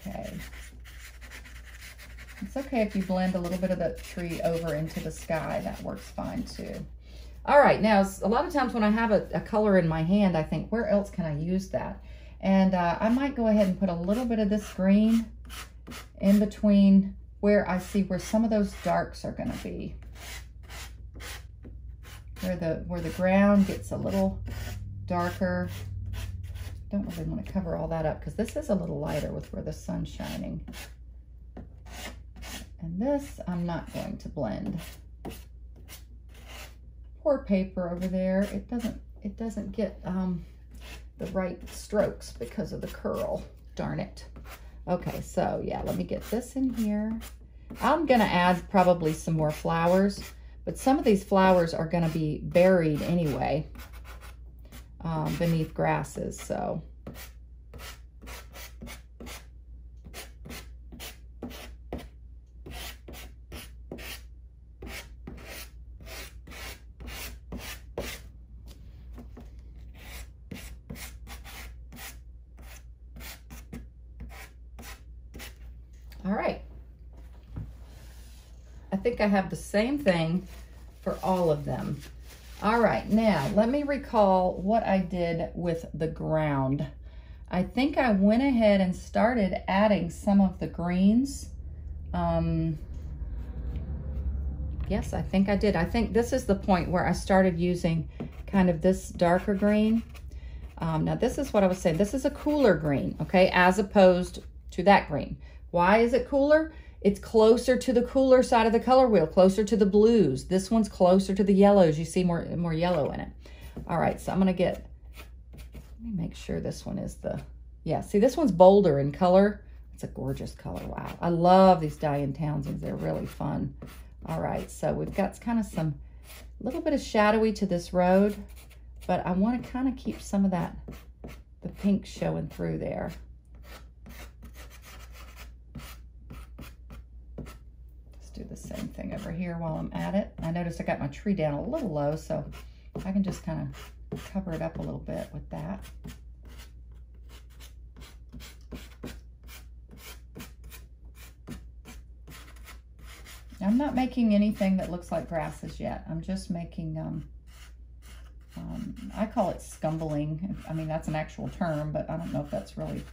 Okay. It's okay if you blend a little bit of the tree over into the sky. That works fine too. All right, now a lot of times when I have a, a color in my hand, I think, where else can I use that? And uh, I might go ahead and put a little bit of this green in between where I see where some of those darks are gonna be. Where the, where the ground gets a little darker. Don't really wanna cover all that up because this is a little lighter with where the sun's shining. And this I'm not going to blend. Poor paper over there. It doesn't, it doesn't get, um, the right strokes because of the curl. Darn it. Okay, so yeah, let me get this in here. I'm gonna add probably some more flowers, but some of these flowers are gonna be buried anyway um, beneath grasses, so think I have the same thing for all of them. All right, now let me recall what I did with the ground. I think I went ahead and started adding some of the greens. Um, yes, I think I did. I think this is the point where I started using kind of this darker green. Um, now this is what I was saying. This is a cooler green, okay, as opposed to that green. Why is it cooler? It's closer to the cooler side of the color wheel, closer to the blues. This one's closer to the yellows. You see more, more yellow in it. All right, so I'm going to get, let me make sure this one is the, yeah, see this one's bolder in color. It's a gorgeous color. Wow. I love these Diane Townsends. They're really fun. All right, so we've got kind of some, a little bit of shadowy to this road, but I want to kind of keep some of that, the pink showing through there. Do the same thing over here while I'm at it. I notice I got my tree down a little low, so I can just kind of cover it up a little bit with that. I'm not making anything that looks like grasses yet. I'm just making, um, um, I call it scumbling. I mean, that's an actual term, but I don't know if that's really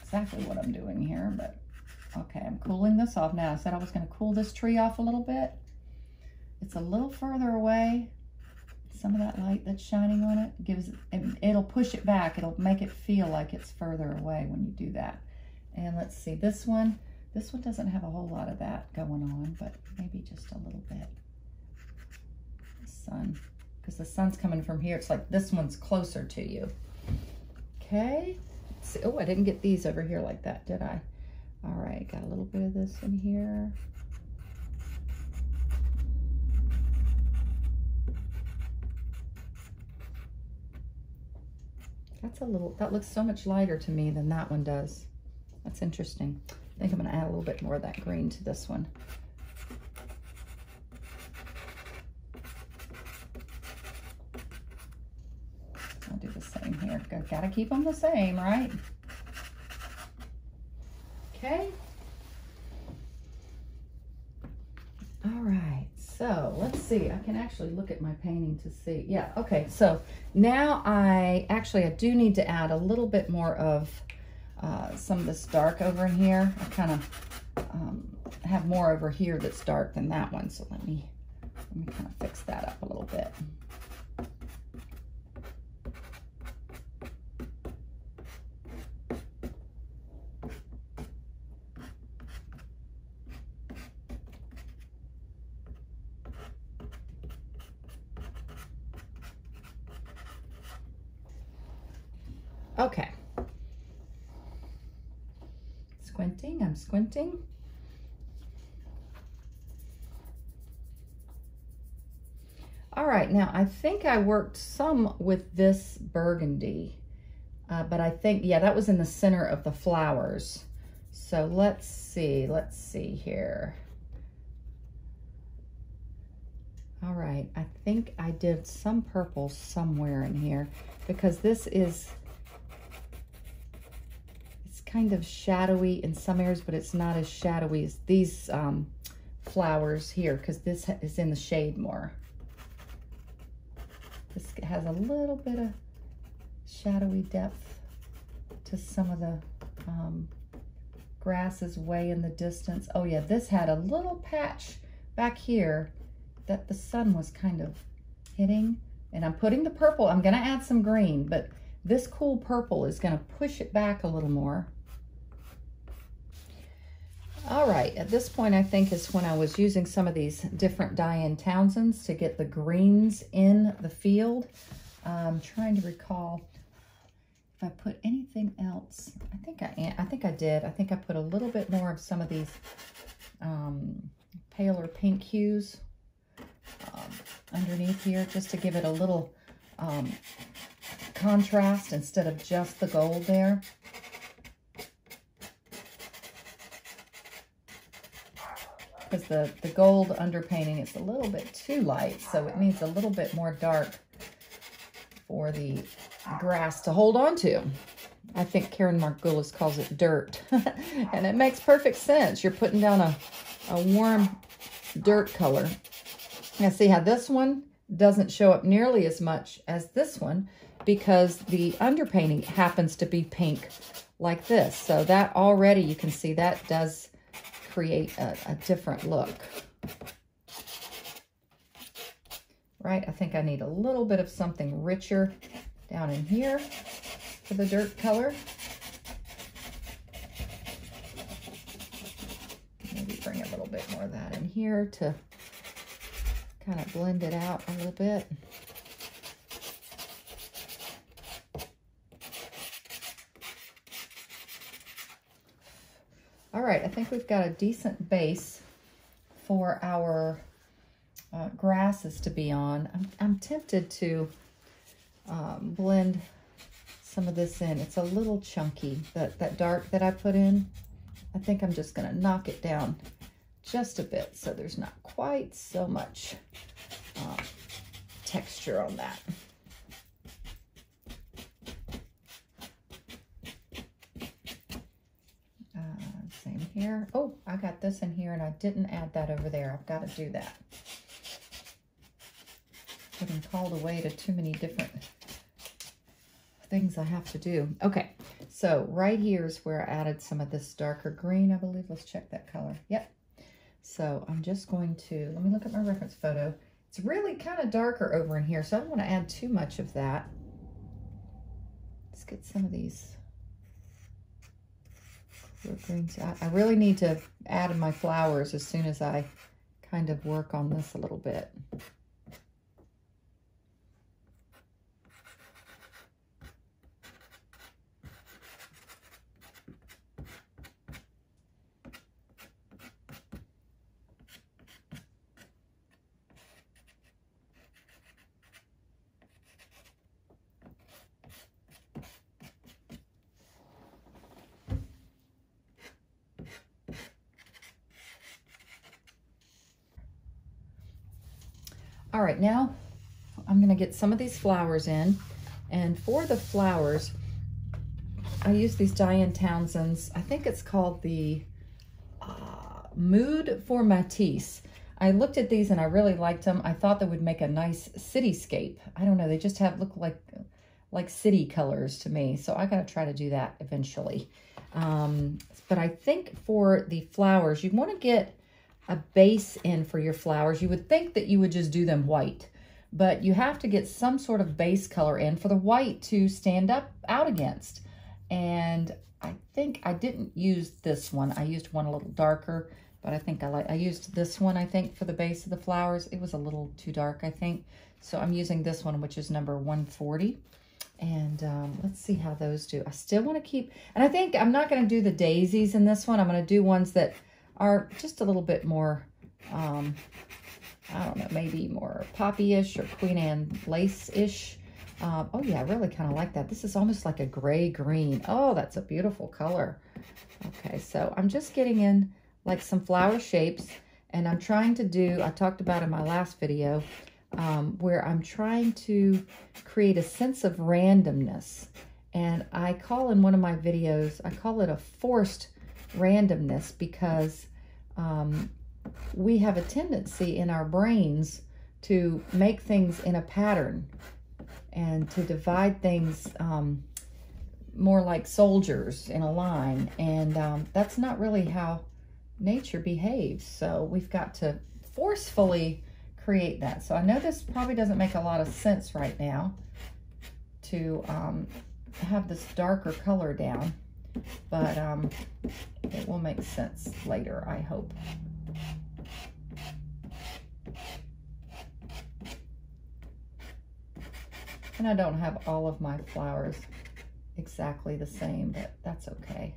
exactly what I'm doing here, but Okay, I'm cooling this off now. I said I was going to cool this tree off a little bit. It's a little further away. Some of that light that's shining on it gives it, it'll push it back. It'll make it feel like it's further away when you do that. And let's see, this one, this one doesn't have a whole lot of that going on, but maybe just a little bit. The sun, because the sun's coming from here. It's like this one's closer to you. Okay. Oh, I didn't get these over here like that, did I? All right, got a little bit of this in here. That's a little, that looks so much lighter to me than that one does. That's interesting. I think I'm gonna add a little bit more of that green to this one. I'll do the same here. Gotta keep them the same, right? Okay. All right, so let's see. I can actually look at my painting to see. Yeah, okay. So now I, actually I do need to add a little bit more of uh, some of this dark over in here. I kind of um, have more over here that's dark than that one. So let me, let me kind of fix that up a little bit. Okay. Squinting, All right, now I think I worked some with this burgundy, uh, but I think, yeah, that was in the center of the flowers. So let's see, let's see here. All right, I think I did some purple somewhere in here because this is kind of shadowy in some areas, but it's not as shadowy as these um, flowers here because this is in the shade more. This has a little bit of shadowy depth to some of the um, grasses way in the distance. Oh yeah, this had a little patch back here that the sun was kind of hitting. And I'm putting the purple, I'm gonna add some green, but this cool purple is gonna push it back a little more. All right, at this point, I think is when I was using some of these different Diane Townsends to get the greens in the field. I'm trying to recall if I put anything else. I think I, I think I did. I think I put a little bit more of some of these um, paler pink hues um, underneath here just to give it a little um, contrast instead of just the gold there. Because the, the gold underpainting is a little bit too light, so it needs a little bit more dark for the grass to hold on to. I think Karen Margulis calls it dirt, and it makes perfect sense. You're putting down a, a warm dirt color. Now see how this one doesn't show up nearly as much as this one because the underpainting happens to be pink like this. So that already you can see that does create a, a different look. Right, I think I need a little bit of something richer down in here for the dirt color. Maybe bring a little bit more of that in here to kind of blend it out a little bit. Right, I think we've got a decent base for our uh, grasses to be on. I'm, I'm tempted to um, blend some of this in. It's a little chunky, that, that dark that I put in. I think I'm just gonna knock it down just a bit so there's not quite so much uh, texture on that. here. Oh, I got this in here and I didn't add that over there. I've got to do that. Getting called away to too many different things I have to do. Okay, so right here is where I added some of this darker green, I believe. Let's check that color. Yep. So I'm just going to, let me look at my reference photo. It's really kind of darker over in here, so I don't want to add too much of that. Let's get some of these I really need to add my flowers as soon as I kind of work on this a little bit. All right, now I'm get some of these flowers in. And for the flowers, I use these Diane Townsend's, I think it's called the uh, Mood for Matisse. I looked at these and I really liked them. I thought they would make a nice cityscape. I don't know, they just have look like like city colors to me. So I got to try to do that eventually. Um, but I think for the flowers, you want to get a base in for your flowers. You would think that you would just do them white, but you have to get some sort of base color in for the white to stand up out against. And I think I didn't use this one. I used one a little darker, but I think I like, I used this one, I think, for the base of the flowers. It was a little too dark, I think. So I'm using this one, which is number 140. And um, let's see how those do. I still want to keep, and I think I'm not going to do the daisies in this one. I'm going to do ones that are just a little bit more, um, I don't know, maybe more poppy-ish or Queen Anne lace-ish. Uh, oh yeah, I really kind of like that. This is almost like a gray green. Oh, that's a beautiful color. Okay, so I'm just getting in like some flower shapes and I'm trying to do, I talked about in my last video, um, where I'm trying to create a sense of randomness. And I call in one of my videos, I call it a forced randomness because um, we have a tendency in our brains to make things in a pattern and to divide things um, more like soldiers in a line. And um, that's not really how nature behaves. So we've got to forcefully create that. So I know this probably doesn't make a lot of sense right now to um, have this darker color down, but um, it will make sense later, I hope. And I don't have all of my flowers exactly the same, but that's okay.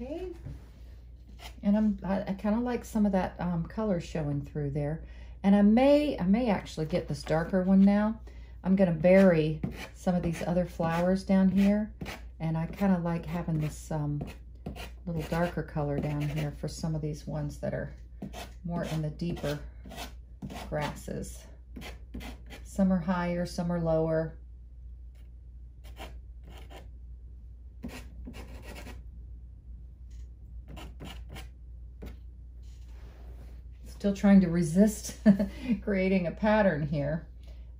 Okay. And I'm, I, I kind of like some of that um, color showing through there. And I may, I may actually get this darker one now. I'm going to bury some of these other flowers down here. And I kind of like having this um, little darker color down here for some of these ones that are more in the deeper grasses. Some are higher, some are lower. Still trying to resist creating a pattern here.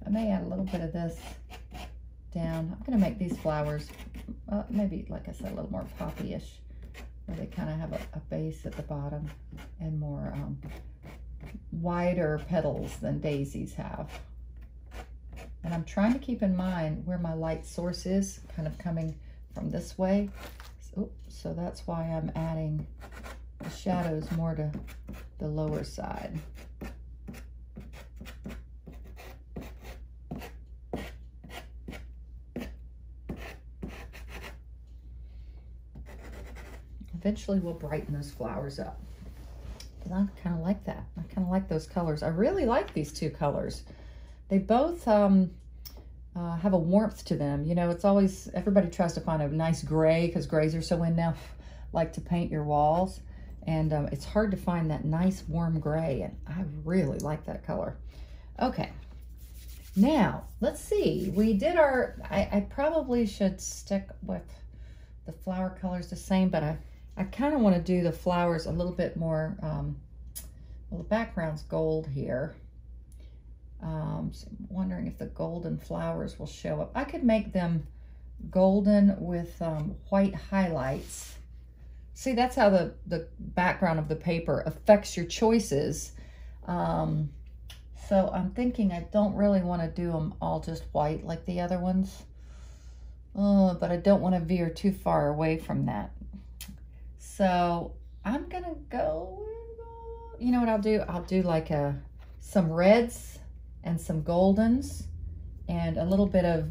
I may add a little bit of this down. I'm going to make these flowers, uh, maybe, like I said, a little more poppy-ish, where they kind of have a, a, base at the bottom and more um, wider petals than daisies have. And I'm trying to keep in mind where my light source is, kind of coming from this way. So, so that's why I'm adding the shadows more to the lower side. Eventually we'll brighten those flowers up. I kind of like that. I kind of like those colors. I really like these two colors. They both um, uh, have a warmth to them. You know, it's always, everybody tries to find a nice gray because grays are so in now, like to paint your walls. And um, it's hard to find that nice warm gray. And I really like that color. Okay. Now, let's see. We did our, I, I probably should stick with the flower colors the same, but I, I kind of want to do the flowers a little bit more, um, well, the background's gold here. Um, so I'm wondering if the golden flowers will show up. I could make them golden with um, white highlights See, that's how the, the background of the paper affects your choices. Um, so I'm thinking I don't really want to do them all just white like the other ones. Uh, but I don't want to veer too far away from that. So I'm going to go, you know what I'll do? I'll do like a some reds and some goldens and a little bit of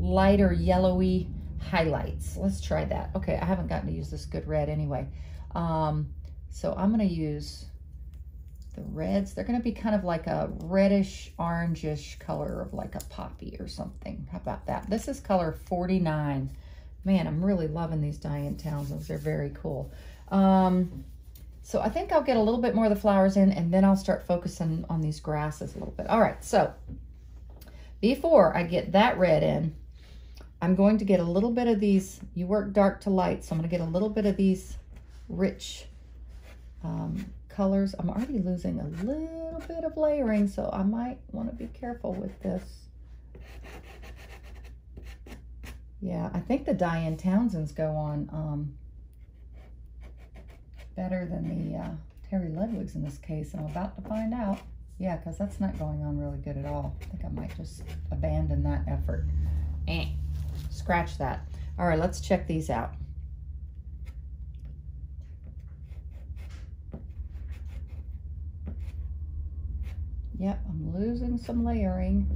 lighter yellowy highlights. Let's try that. Okay, I haven't gotten to use this good red anyway. Um, so I'm going to use the reds. They're going to be kind of like a reddish, orangish color of like a poppy or something. How about that? This is color 49. Man, I'm really loving these Diane Townsends. They're very cool. Um, so I think I'll get a little bit more of the flowers in and then I'll start focusing on these grasses a little bit. All right, so before I get that red in, I'm going to get a little bit of these, you work dark to light, so I'm gonna get a little bit of these rich um, colors. I'm already losing a little bit of layering, so I might wanna be careful with this. Yeah, I think the Diane Townsends go on um, better than the uh, Terry Ludwigs in this case. I'm about to find out. Yeah, because that's not going on really good at all. I think I might just abandon that effort. Eh, scratch that. All right, let's check these out. Yep, I'm losing some layering.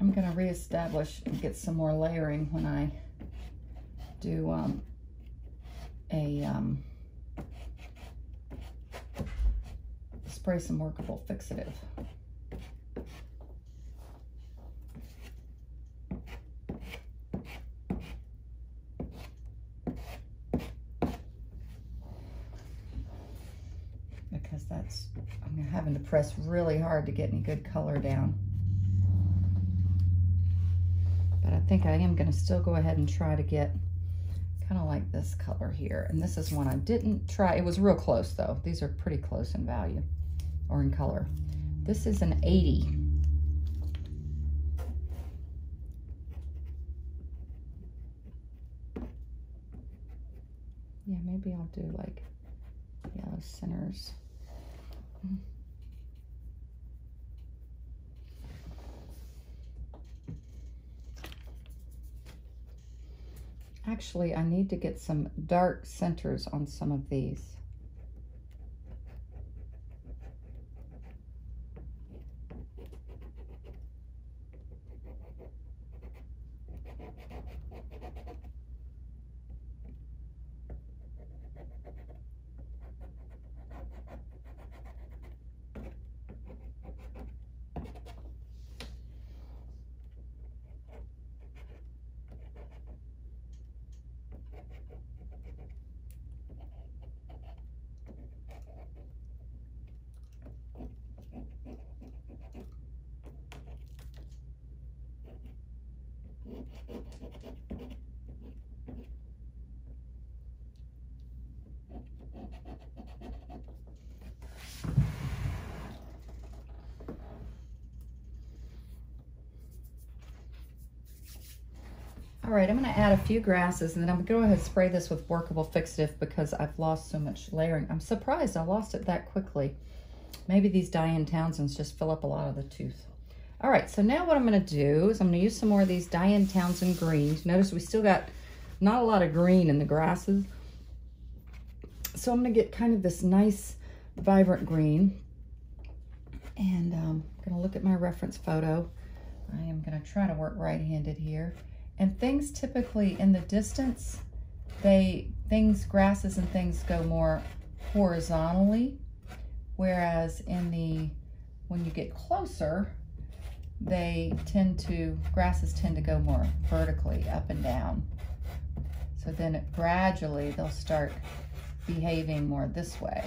I'm going to reestablish and get some more layering when I do um, a um, spray some workable fixative. Because that's, I'm having to press really hard to get any good color down. But I think I am going to still go ahead and try to get kind of like this color here. And this is one I didn't try. It was real close though. These are pretty close in value or in color. This is an 80. Yeah, maybe I'll do like yellow centers. Actually, I need to get some dark centers on some of these. All right, I'm gonna add a few grasses and then I'm gonna go ahead and spray this with workable fixative because I've lost so much layering. I'm surprised I lost it that quickly. Maybe these Diane Townsends just fill up a lot of the tooth. All right, so now what I'm gonna do is I'm gonna use some more of these Diane Townsend greens. Notice we still got not a lot of green in the grasses. So I'm gonna get kind of this nice vibrant green. And um, I'm gonna look at my reference photo. I am gonna try to work right-handed here. And things typically in the distance, they things, grasses and things go more horizontally. Whereas in the, when you get closer, they tend to, grasses tend to go more vertically up and down. So then it, gradually they'll start behaving more this way.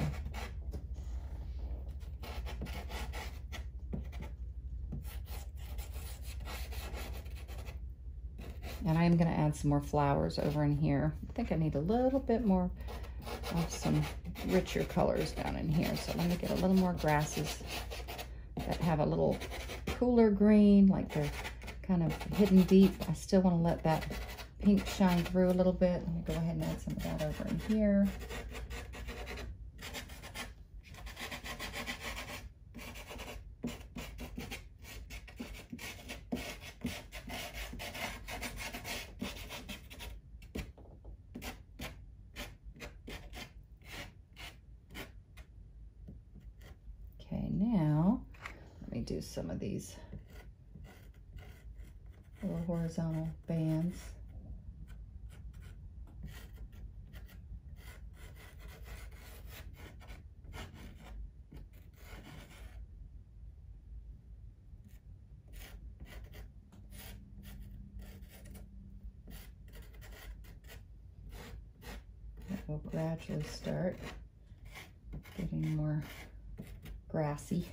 And I am going to add some more flowers over in here. I think I need a little bit more of some richer colors down in here. So let me get a little more grasses that have a little cooler green, like they're kind of hidden deep. I still want to let that pink shine through a little bit. Let me go ahead and add some of that over in here. do some of these little horizontal bands. will gradually start getting more grassy.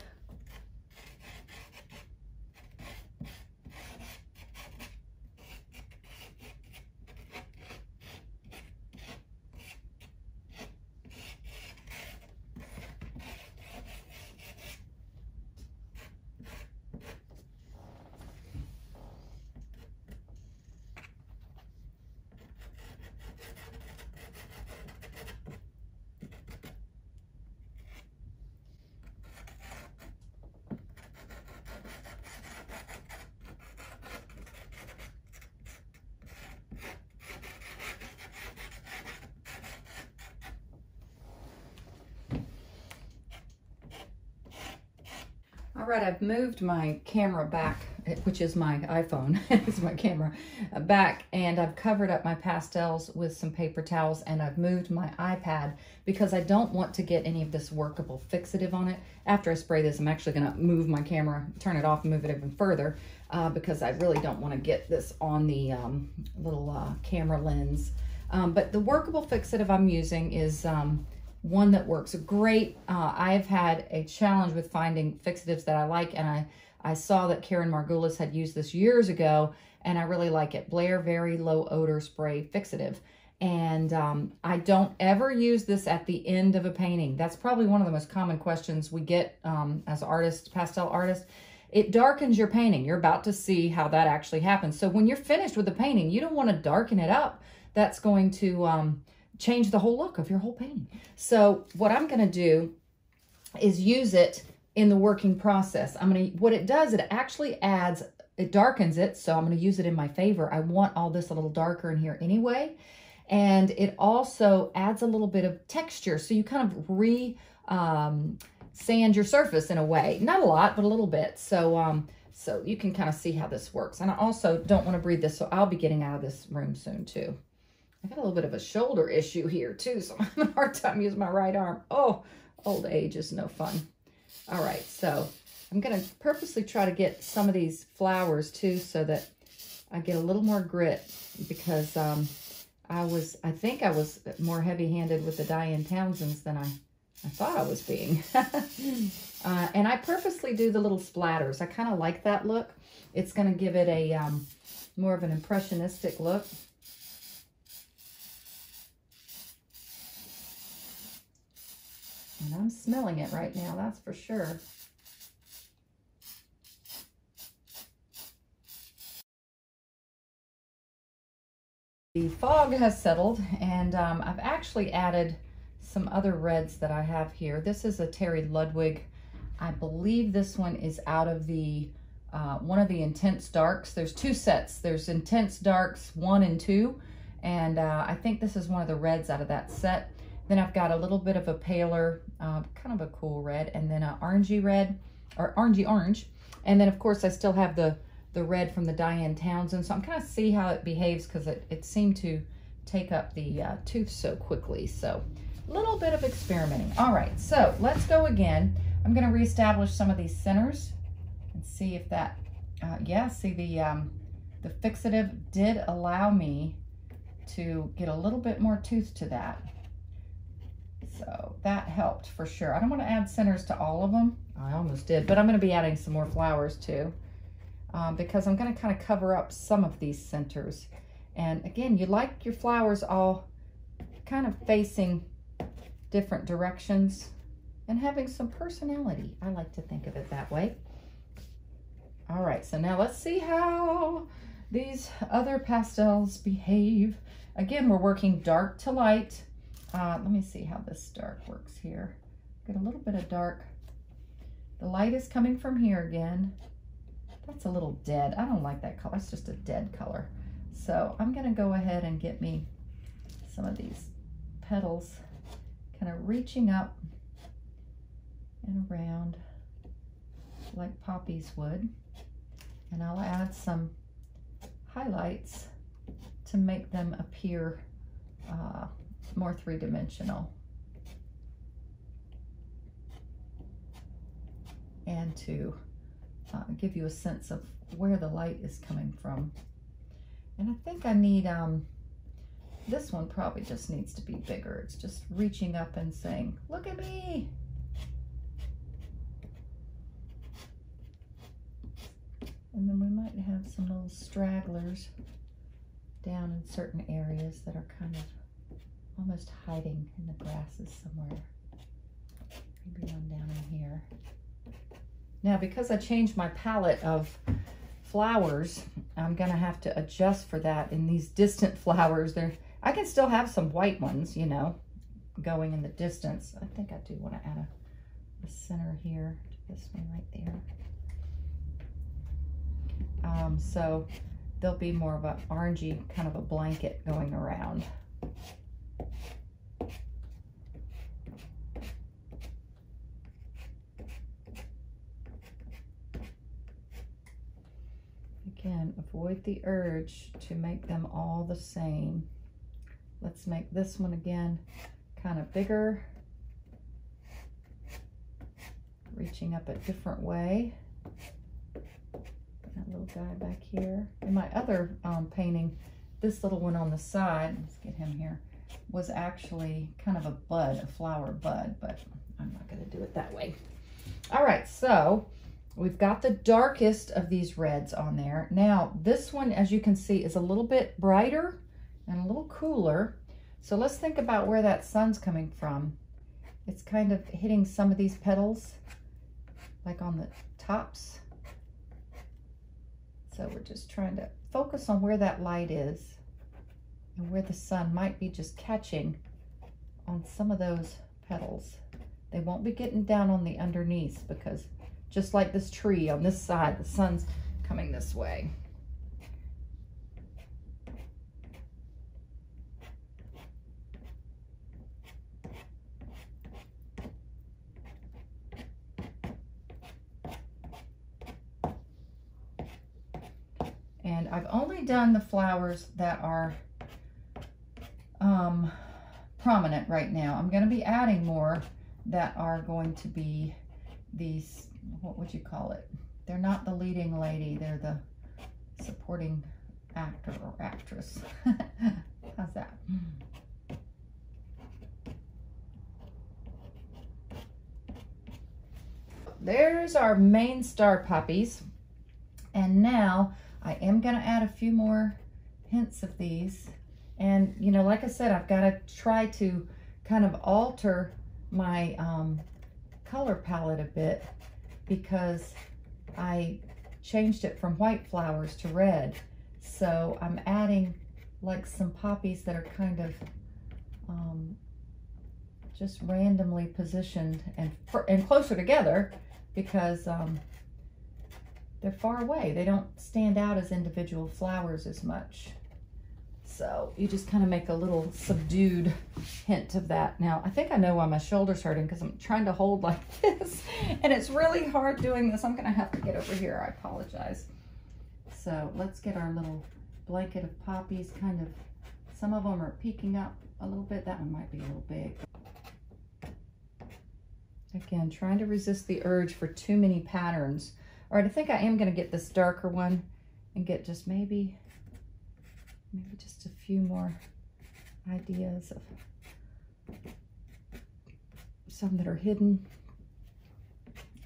All right, I've moved my camera back, which is my iPhone, it's my camera, uh, back, and I've covered up my pastels with some paper towels, and I've moved my iPad because I don't want to get any of this workable fixative on it. After I spray this, I'm actually gonna move my camera, turn it off, and move it even further, uh, because I really don't wanna get this on the um, little uh, camera lens. Um, but the workable fixative I'm using is um, one that works great. Uh, I've had a challenge with finding fixatives that I like, and I, I saw that Karen Margulis had used this years ago, and I really like it. Blair Very Low Odor Spray Fixative. And um, I don't ever use this at the end of a painting. That's probably one of the most common questions we get um, as artists, pastel artists. It darkens your painting. You're about to see how that actually happens. So when you're finished with the painting, you don't want to darken it up. That's going to... Um, change the whole look of your whole painting. So what I'm going to do is use it in the working process. I'm going to, what it does, it actually adds, it darkens it. So I'm going to use it in my favor. I want all this a little darker in here anyway. And it also adds a little bit of texture. So you kind of re um, sand your surface in a way. Not a lot, but a little bit. So, um, so you can kind of see how this works. And I also don't want to breathe this, so I'll be getting out of this room soon too. I got a little bit of a shoulder issue here too, so I'm having a hard time using my right arm. Oh, old age is no fun. All right, so I'm going to purposely try to get some of these flowers too so that I get a little more grit because um, I was, I think I was more heavy-handed with the Diane Townsends than I, I thought I was being. uh, and I purposely do the little splatters. I kind of like that look. It's going to give it a um, more of an impressionistic look. And I'm smelling it right now, that's for sure. The fog has settled and um, I've actually added some other reds that I have here. This is a Terry Ludwig. I believe this one is out of the uh, one of the intense darks. There's two sets. There's intense darks one and two. And uh, I think this is one of the reds out of that set. Then I've got a little bit of a paler, uh, kind of a cool red, and then an orangey red, or orangey orange. And then, of course, I still have the, the red from the Diane Townsend. So I'm kind of see how it behaves because it, it seemed to take up the uh, tooth so quickly. So a little bit of experimenting. All right, so let's go again. I'm going to reestablish some of these centers and see if that, uh, yeah, see the, um, the fixative did allow me to get a little bit more tooth to that. So that helped for sure. I don't want to add centers to all of them. I almost did, but I'm going to be adding some more flowers too um, because I'm going to kind of cover up some of these centers. And again, you like your flowers all kind of facing different directions and having some personality. I like to think of it that way. All right, so now let's see how these other pastels behave. Again, we're working dark to light uh, let me see how this dark works here. Get a little bit of dark. The light is coming from here again. That's a little dead. I don't like that color. It's just a dead color. So I'm going to go ahead and get me some of these petals kind of reaching up and around. like poppies would. And I'll add some highlights to make them appear uh, more three-dimensional. And to uh, give you a sense of where the light is coming from. And I think I need, um, this one probably just needs to be bigger. It's just reaching up and saying, look at me. And then we might have some little stragglers down in certain areas that are kind of almost hiding in the grasses somewhere. Maybe one down in here. Now, because I changed my palette of flowers, I'm gonna have to adjust for that in these distant flowers. There, I can still have some white ones, you know, going in the distance. I think I do wanna add a, a center here to this one right there. Um, so there'll be more of an orangey kind of a blanket going around. Again, avoid the urge to make them all the same. Let's make this one again kind of bigger. Reaching up a different way that little guy back here. In my other um, painting, this little one on the side, let's get him here, was actually kind of a bud, a flower bud, but I'm not gonna do it that way. All right, so we've got the darkest of these reds on there. Now, this one, as you can see, is a little bit brighter and a little cooler. So let's think about where that sun's coming from. It's kind of hitting some of these petals, like on the tops so we're just trying to focus on where that light is and where the sun might be just catching on some of those petals. They won't be getting down on the underneath because just like this tree on this side, the sun's coming this way. And I've only done the flowers that are um, prominent right now. I'm going to be adding more that are going to be these, what would you call it? They're not the leading lady, they're the supporting actor or actress. How's that? There's our main star poppies. And now I am going to add a few more hints of these. And, you know, like I said, I've got to try to kind of alter my um, color palette a bit because I changed it from white flowers to red. So I'm adding like some poppies that are kind of um, just randomly positioned and, and closer together because um, they're far away. They don't stand out as individual flowers as much. So you just kind of make a little subdued hint of that. Now, I think I know why my shoulder's hurting because I'm trying to hold like this. And it's really hard doing this. I'm going to have to get over here. I apologize. So let's get our little blanket of poppies kind of, some of them are peeking up a little bit. That one might be a little big. Again, trying to resist the urge for too many patterns. All right, I think I am going to get this darker one and get just maybe, maybe just a few more ideas of some that are hidden.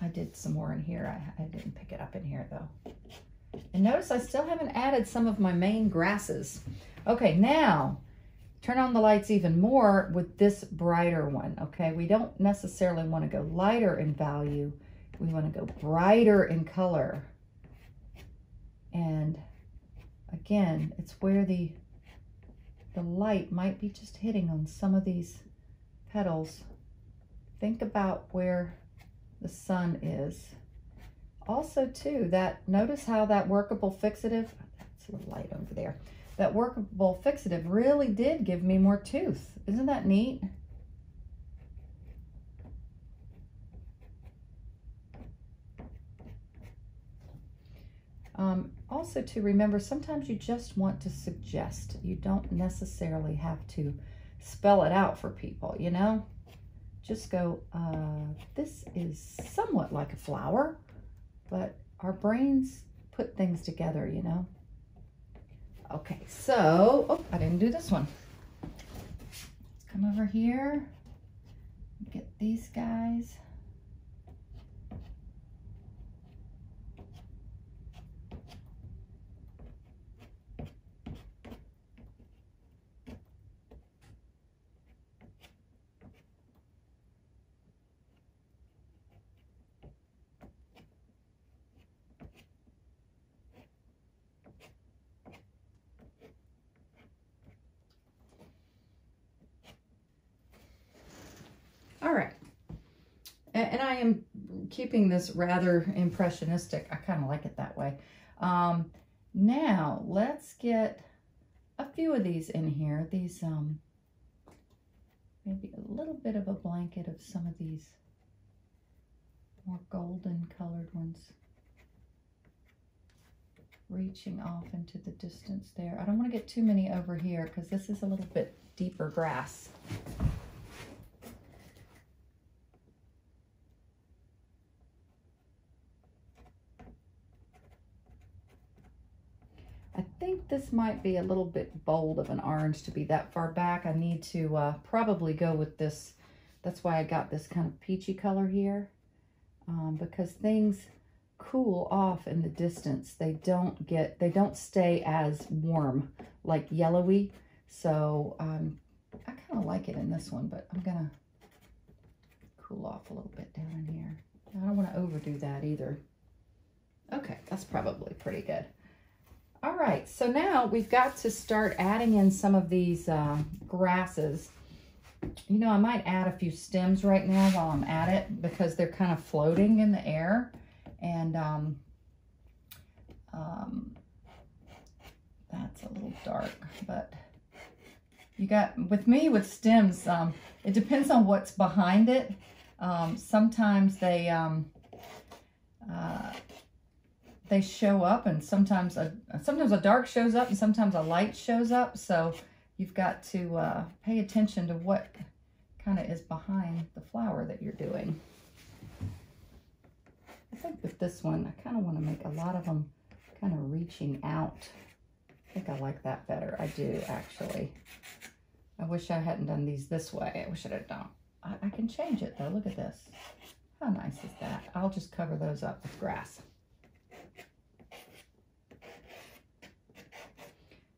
I did some more in here. I, I didn't pick it up in here though. And notice I still haven't added some of my main grasses. Okay, now turn on the lights even more with this brighter one, okay? We don't necessarily want to go lighter in value, we want to go brighter in color. And again, it's where the, the light might be just hitting on some of these petals. Think about where the sun is. Also too, that notice how that workable fixative, that's a little light over there, that workable fixative really did give me more tooth. Isn't that neat? Um, also to remember, sometimes you just want to suggest. You don't necessarily have to spell it out for people, you know? Just go, uh, this is somewhat like a flower, but our brains put things together, you know? Okay, so, oh, I didn't do this one. Let's come over here, get these guys. All right. And, and I am keeping this rather impressionistic. I kind of like it that way. Um, now, let's get a few of these in here. These, um, maybe a little bit of a blanket of some of these more golden colored ones reaching off into the distance there. I don't want to get too many over here because this is a little bit deeper grass. I think this might be a little bit bold of an orange to be that far back. I need to uh, probably go with this. That's why I got this kind of peachy color here. Um, because things cool off in the distance. They don't get, they don't stay as warm, like yellowy. So um, I kind of like it in this one, but I'm going to cool off a little bit down in here. I don't want to overdo that either. Okay, that's probably pretty good. All right, so now we've got to start adding in some of these uh, grasses. You know, I might add a few stems right now while I'm at it because they're kind of floating in the air. And um, um, that's a little dark, but you got, with me, with stems, um, it depends on what's behind it. Um, sometimes they, um, uh, they show up and sometimes a sometimes a dark shows up and sometimes a light shows up. So you've got to uh, pay attention to what kind of is behind the flower that you're doing. I think with this one I kind of want to make a lot of them kind of reaching out. I think I like that better. I do actually. I wish I hadn't done these this way. I wish I had done I, I can change it though. Look at this. How nice is that? I'll just cover those up with grass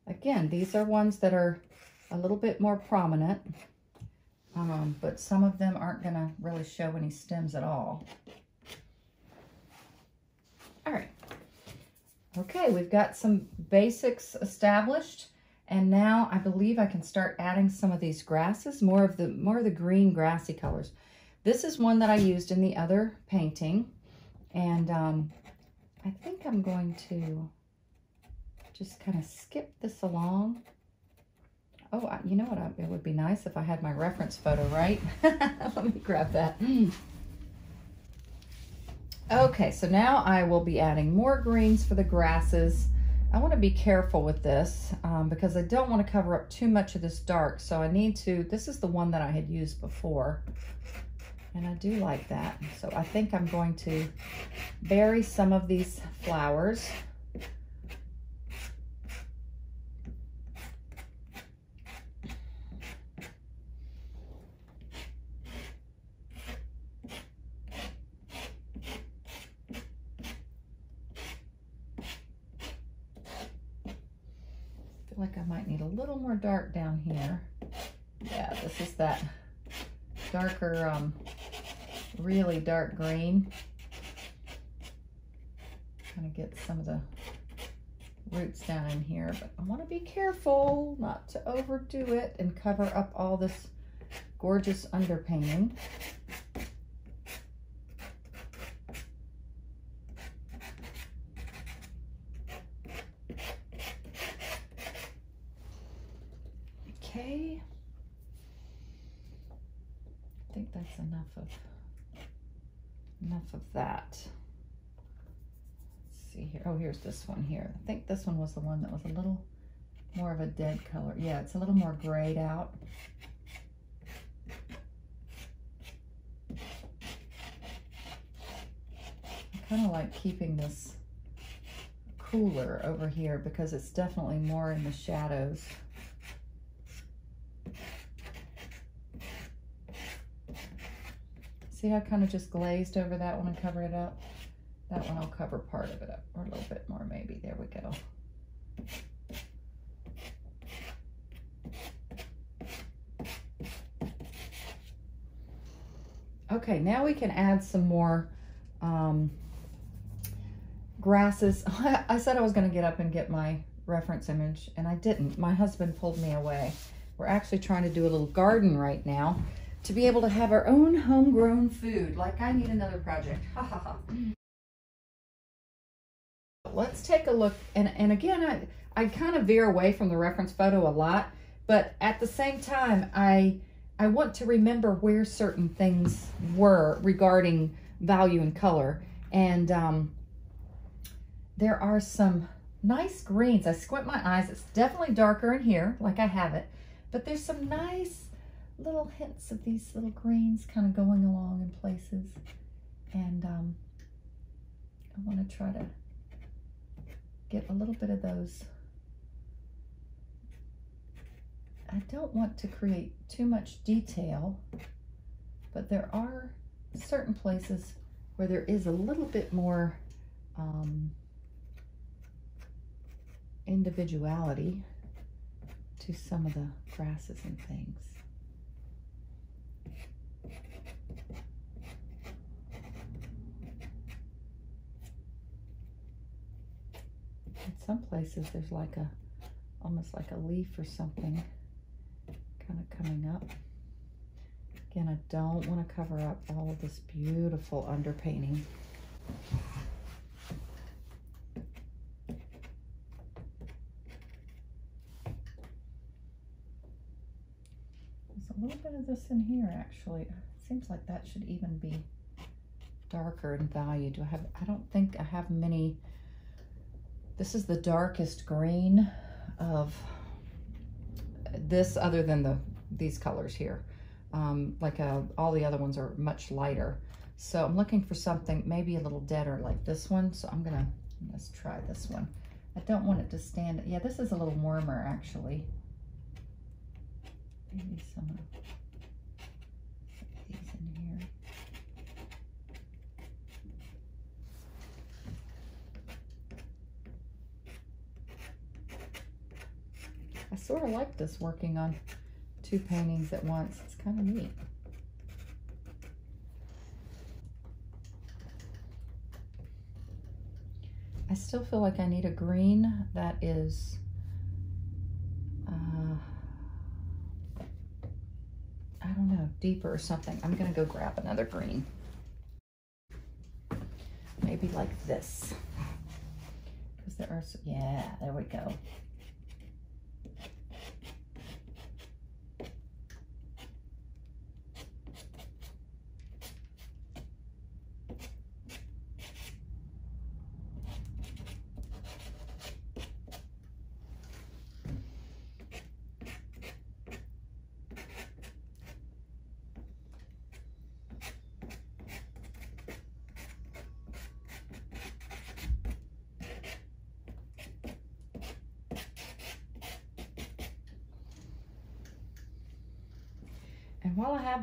Again, these are ones that are a little bit more prominent, um, but some of them aren't going to really show any stems at all. All right. Okay, we've got some basics established. And now I believe I can start adding some of these grasses, more of the more of the green grassy colors. This is one that I used in the other painting. And um, I think I'm going to just kind of skip this along. Oh, you know what? It would be nice if I had my reference photo, right? Let me grab that. Okay, so now I will be adding more greens for the grasses. I want to be careful with this um, because I don't want to cover up too much of this dark. So I need to, this is the one that I had used before. And I do like that. So I think I'm going to bury some of these flowers. like I might need a little more dark down here. Yeah, this is that darker, um, really dark green. Kind of get some of the roots down in here, but I want to be careful not to overdo it and cover up all this gorgeous underpainting. Okay. I think that's enough of enough of that. Let's see here. Oh, here's this one here. I think this one was the one that was a little more of a dead color. Yeah, it's a little more grayed out. I kind of like keeping this cooler over here because it's definitely more in the shadows. See how I kind of just glazed over that one and cover it up? That one I'll cover part of it up, or a little bit more maybe. There we go. Okay, now we can add some more um, grasses. I said I was going to get up and get my reference image, and I didn't. My husband pulled me away. We're actually trying to do a little garden right now to be able to have our own homegrown food. Like I need another project. Ha ha ha. Let's take a look. And, and again, I, I kind of veer away from the reference photo a lot, but at the same time, I, I want to remember where certain things were regarding value and color. And um, there are some nice greens. I squint my eyes. It's definitely darker in here, like I have it. But there's some nice little hints of these little greens kind of going along in places. And um, I want to try to get a little bit of those. I don't want to create too much detail, but there are certain places where there is a little bit more um, individuality to some of the grasses and things. In some places there's like a, almost like a leaf or something kind of coming up. Again, I don't want to cover up all of this beautiful underpainting. There's a little bit of this in here actually. It seems like that should even be darker in value. Do I have, I don't think I have many this is the darkest green of this other than the these colors here. Um, like uh, all the other ones are much lighter. So I'm looking for something maybe a little deader like this one. So I'm gonna, let's try this one. I don't want it to stand, yeah, this is a little warmer actually. Maybe some of these in here. I sort of like this working on two paintings at once. It's kind of neat. I still feel like I need a green that is uh, I don't know, deeper or something. I'm gonna go grab another green. Maybe like this. Because there are, some, yeah, there we go.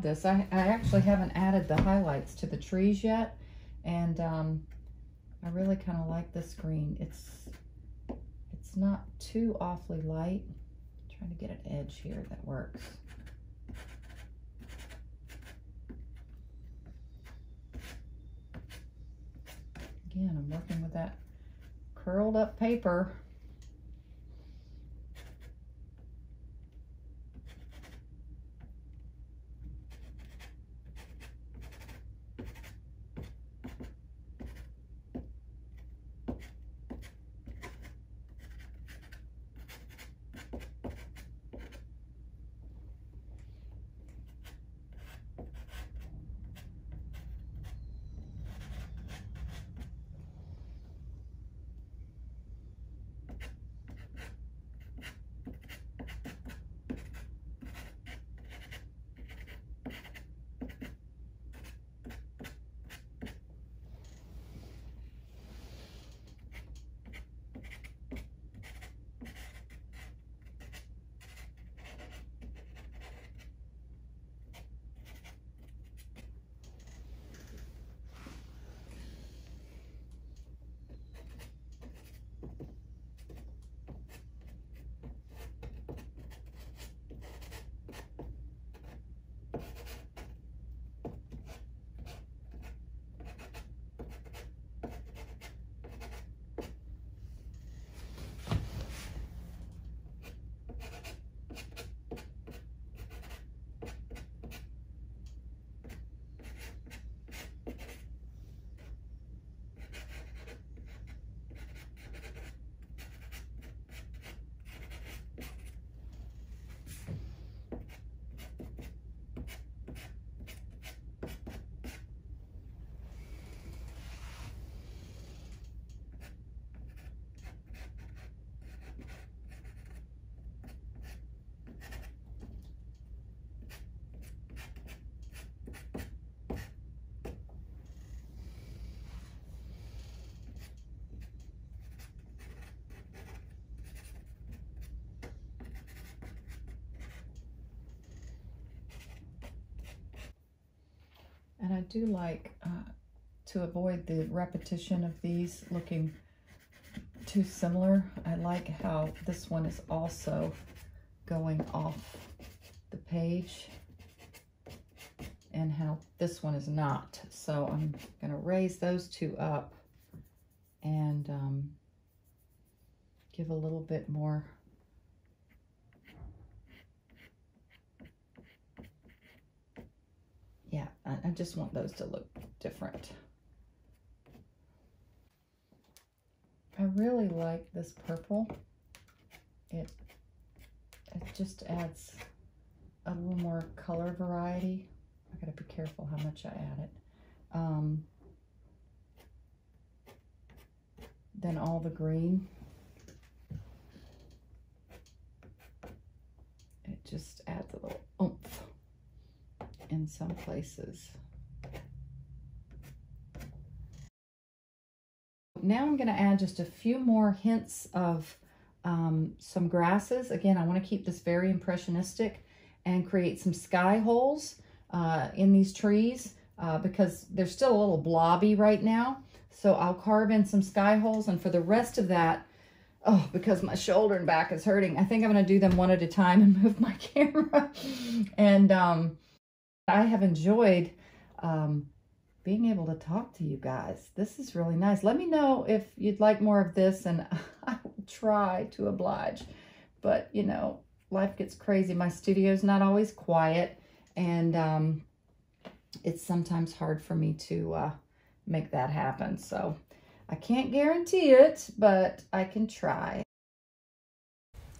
This, I, I actually haven't added the highlights to the trees yet. And um, I really kind of like this green. It's it's not too awfully light. I'm trying to get an edge here that works. Again, I'm working with that curled up paper. And I do like uh, to avoid the repetition of these looking too similar. I like how this one is also going off the page and how this one is not. So I'm going to raise those two up and um, give a little bit more yeah, I, I just want those to look different. I really like this purple. It, it just adds a little more color variety. I gotta be careful how much I add it. Um, then all the green. It just adds a little oomph in some places. Now I'm going to add just a few more hints of um, some grasses. Again, I want to keep this very impressionistic and create some sky holes uh, in these trees uh, because they're still a little blobby right now. So I'll carve in some sky holes and for the rest of that, oh, because my shoulder and back is hurting, I think I'm going to do them one at a time and move my camera. and um, I have enjoyed um, being able to talk to you guys. This is really nice. Let me know if you'd like more of this and I will try to oblige. But, you know, life gets crazy. My studio's not always quiet and um, it's sometimes hard for me to uh, make that happen. So I can't guarantee it, but I can try.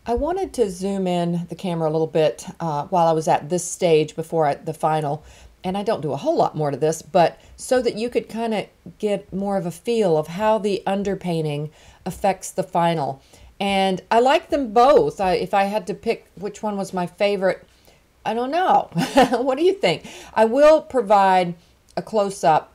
I wanted to zoom in the camera a little bit uh, while I was at this stage before I, the final, and I don't do a whole lot more to this, but so that you could kind of get more of a feel of how the underpainting affects the final. And I like them both. I, if I had to pick which one was my favorite, I don't know. what do you think? I will provide a close-up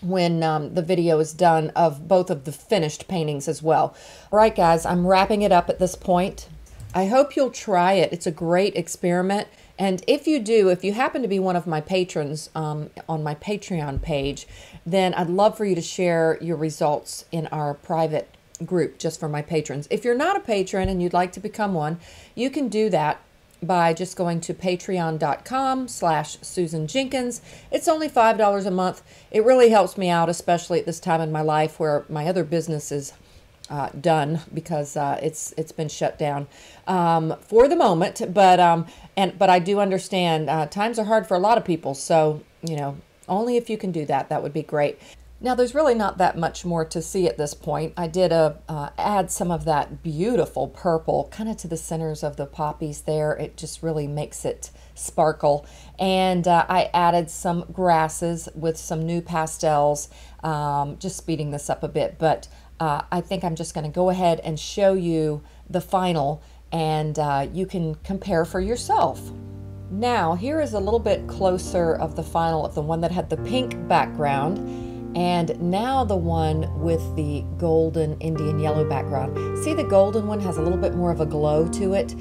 when um, the video is done of both of the finished paintings as well. All right, guys, I'm wrapping it up at this point. I hope you'll try it. It's a great experiment. And if you do, if you happen to be one of my patrons um, on my Patreon page, then I'd love for you to share your results in our private group just for my patrons. If you're not a patron and you'd like to become one, you can do that by just going to patreon.com slash Susan Jenkins. It's only $5 a month. It really helps me out, especially at this time in my life where my other business is uh, done because uh, it's it's been shut down um, for the moment. But um, and but I do understand uh, times are hard for a lot of people. So you know, only if you can do that, that would be great. Now there's really not that much more to see at this point. I did a, uh, uh, add some of that beautiful purple kind of to the centers of the poppies there. It just really makes it sparkle. And uh, I added some grasses with some new pastels, um, just speeding this up a bit. But uh, I think I'm just going to go ahead and show you the final and uh, you can compare for yourself. Now here is a little bit closer of the final of the one that had the pink background and now the one with the golden Indian yellow background. See the golden one has a little bit more of a glow to it.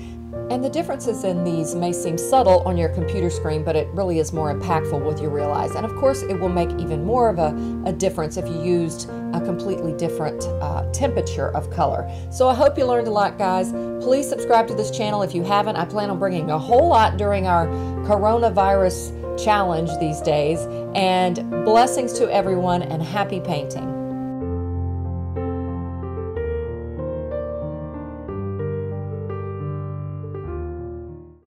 And the differences in these may seem subtle on your computer screen, but it really is more impactful with you realize. And of course, it will make even more of a, a difference if you used a completely different uh, temperature of color. So I hope you learned a lot, guys. Please subscribe to this channel if you haven't. I plan on bringing a whole lot during our coronavirus challenge these days. And blessings to everyone and happy painting.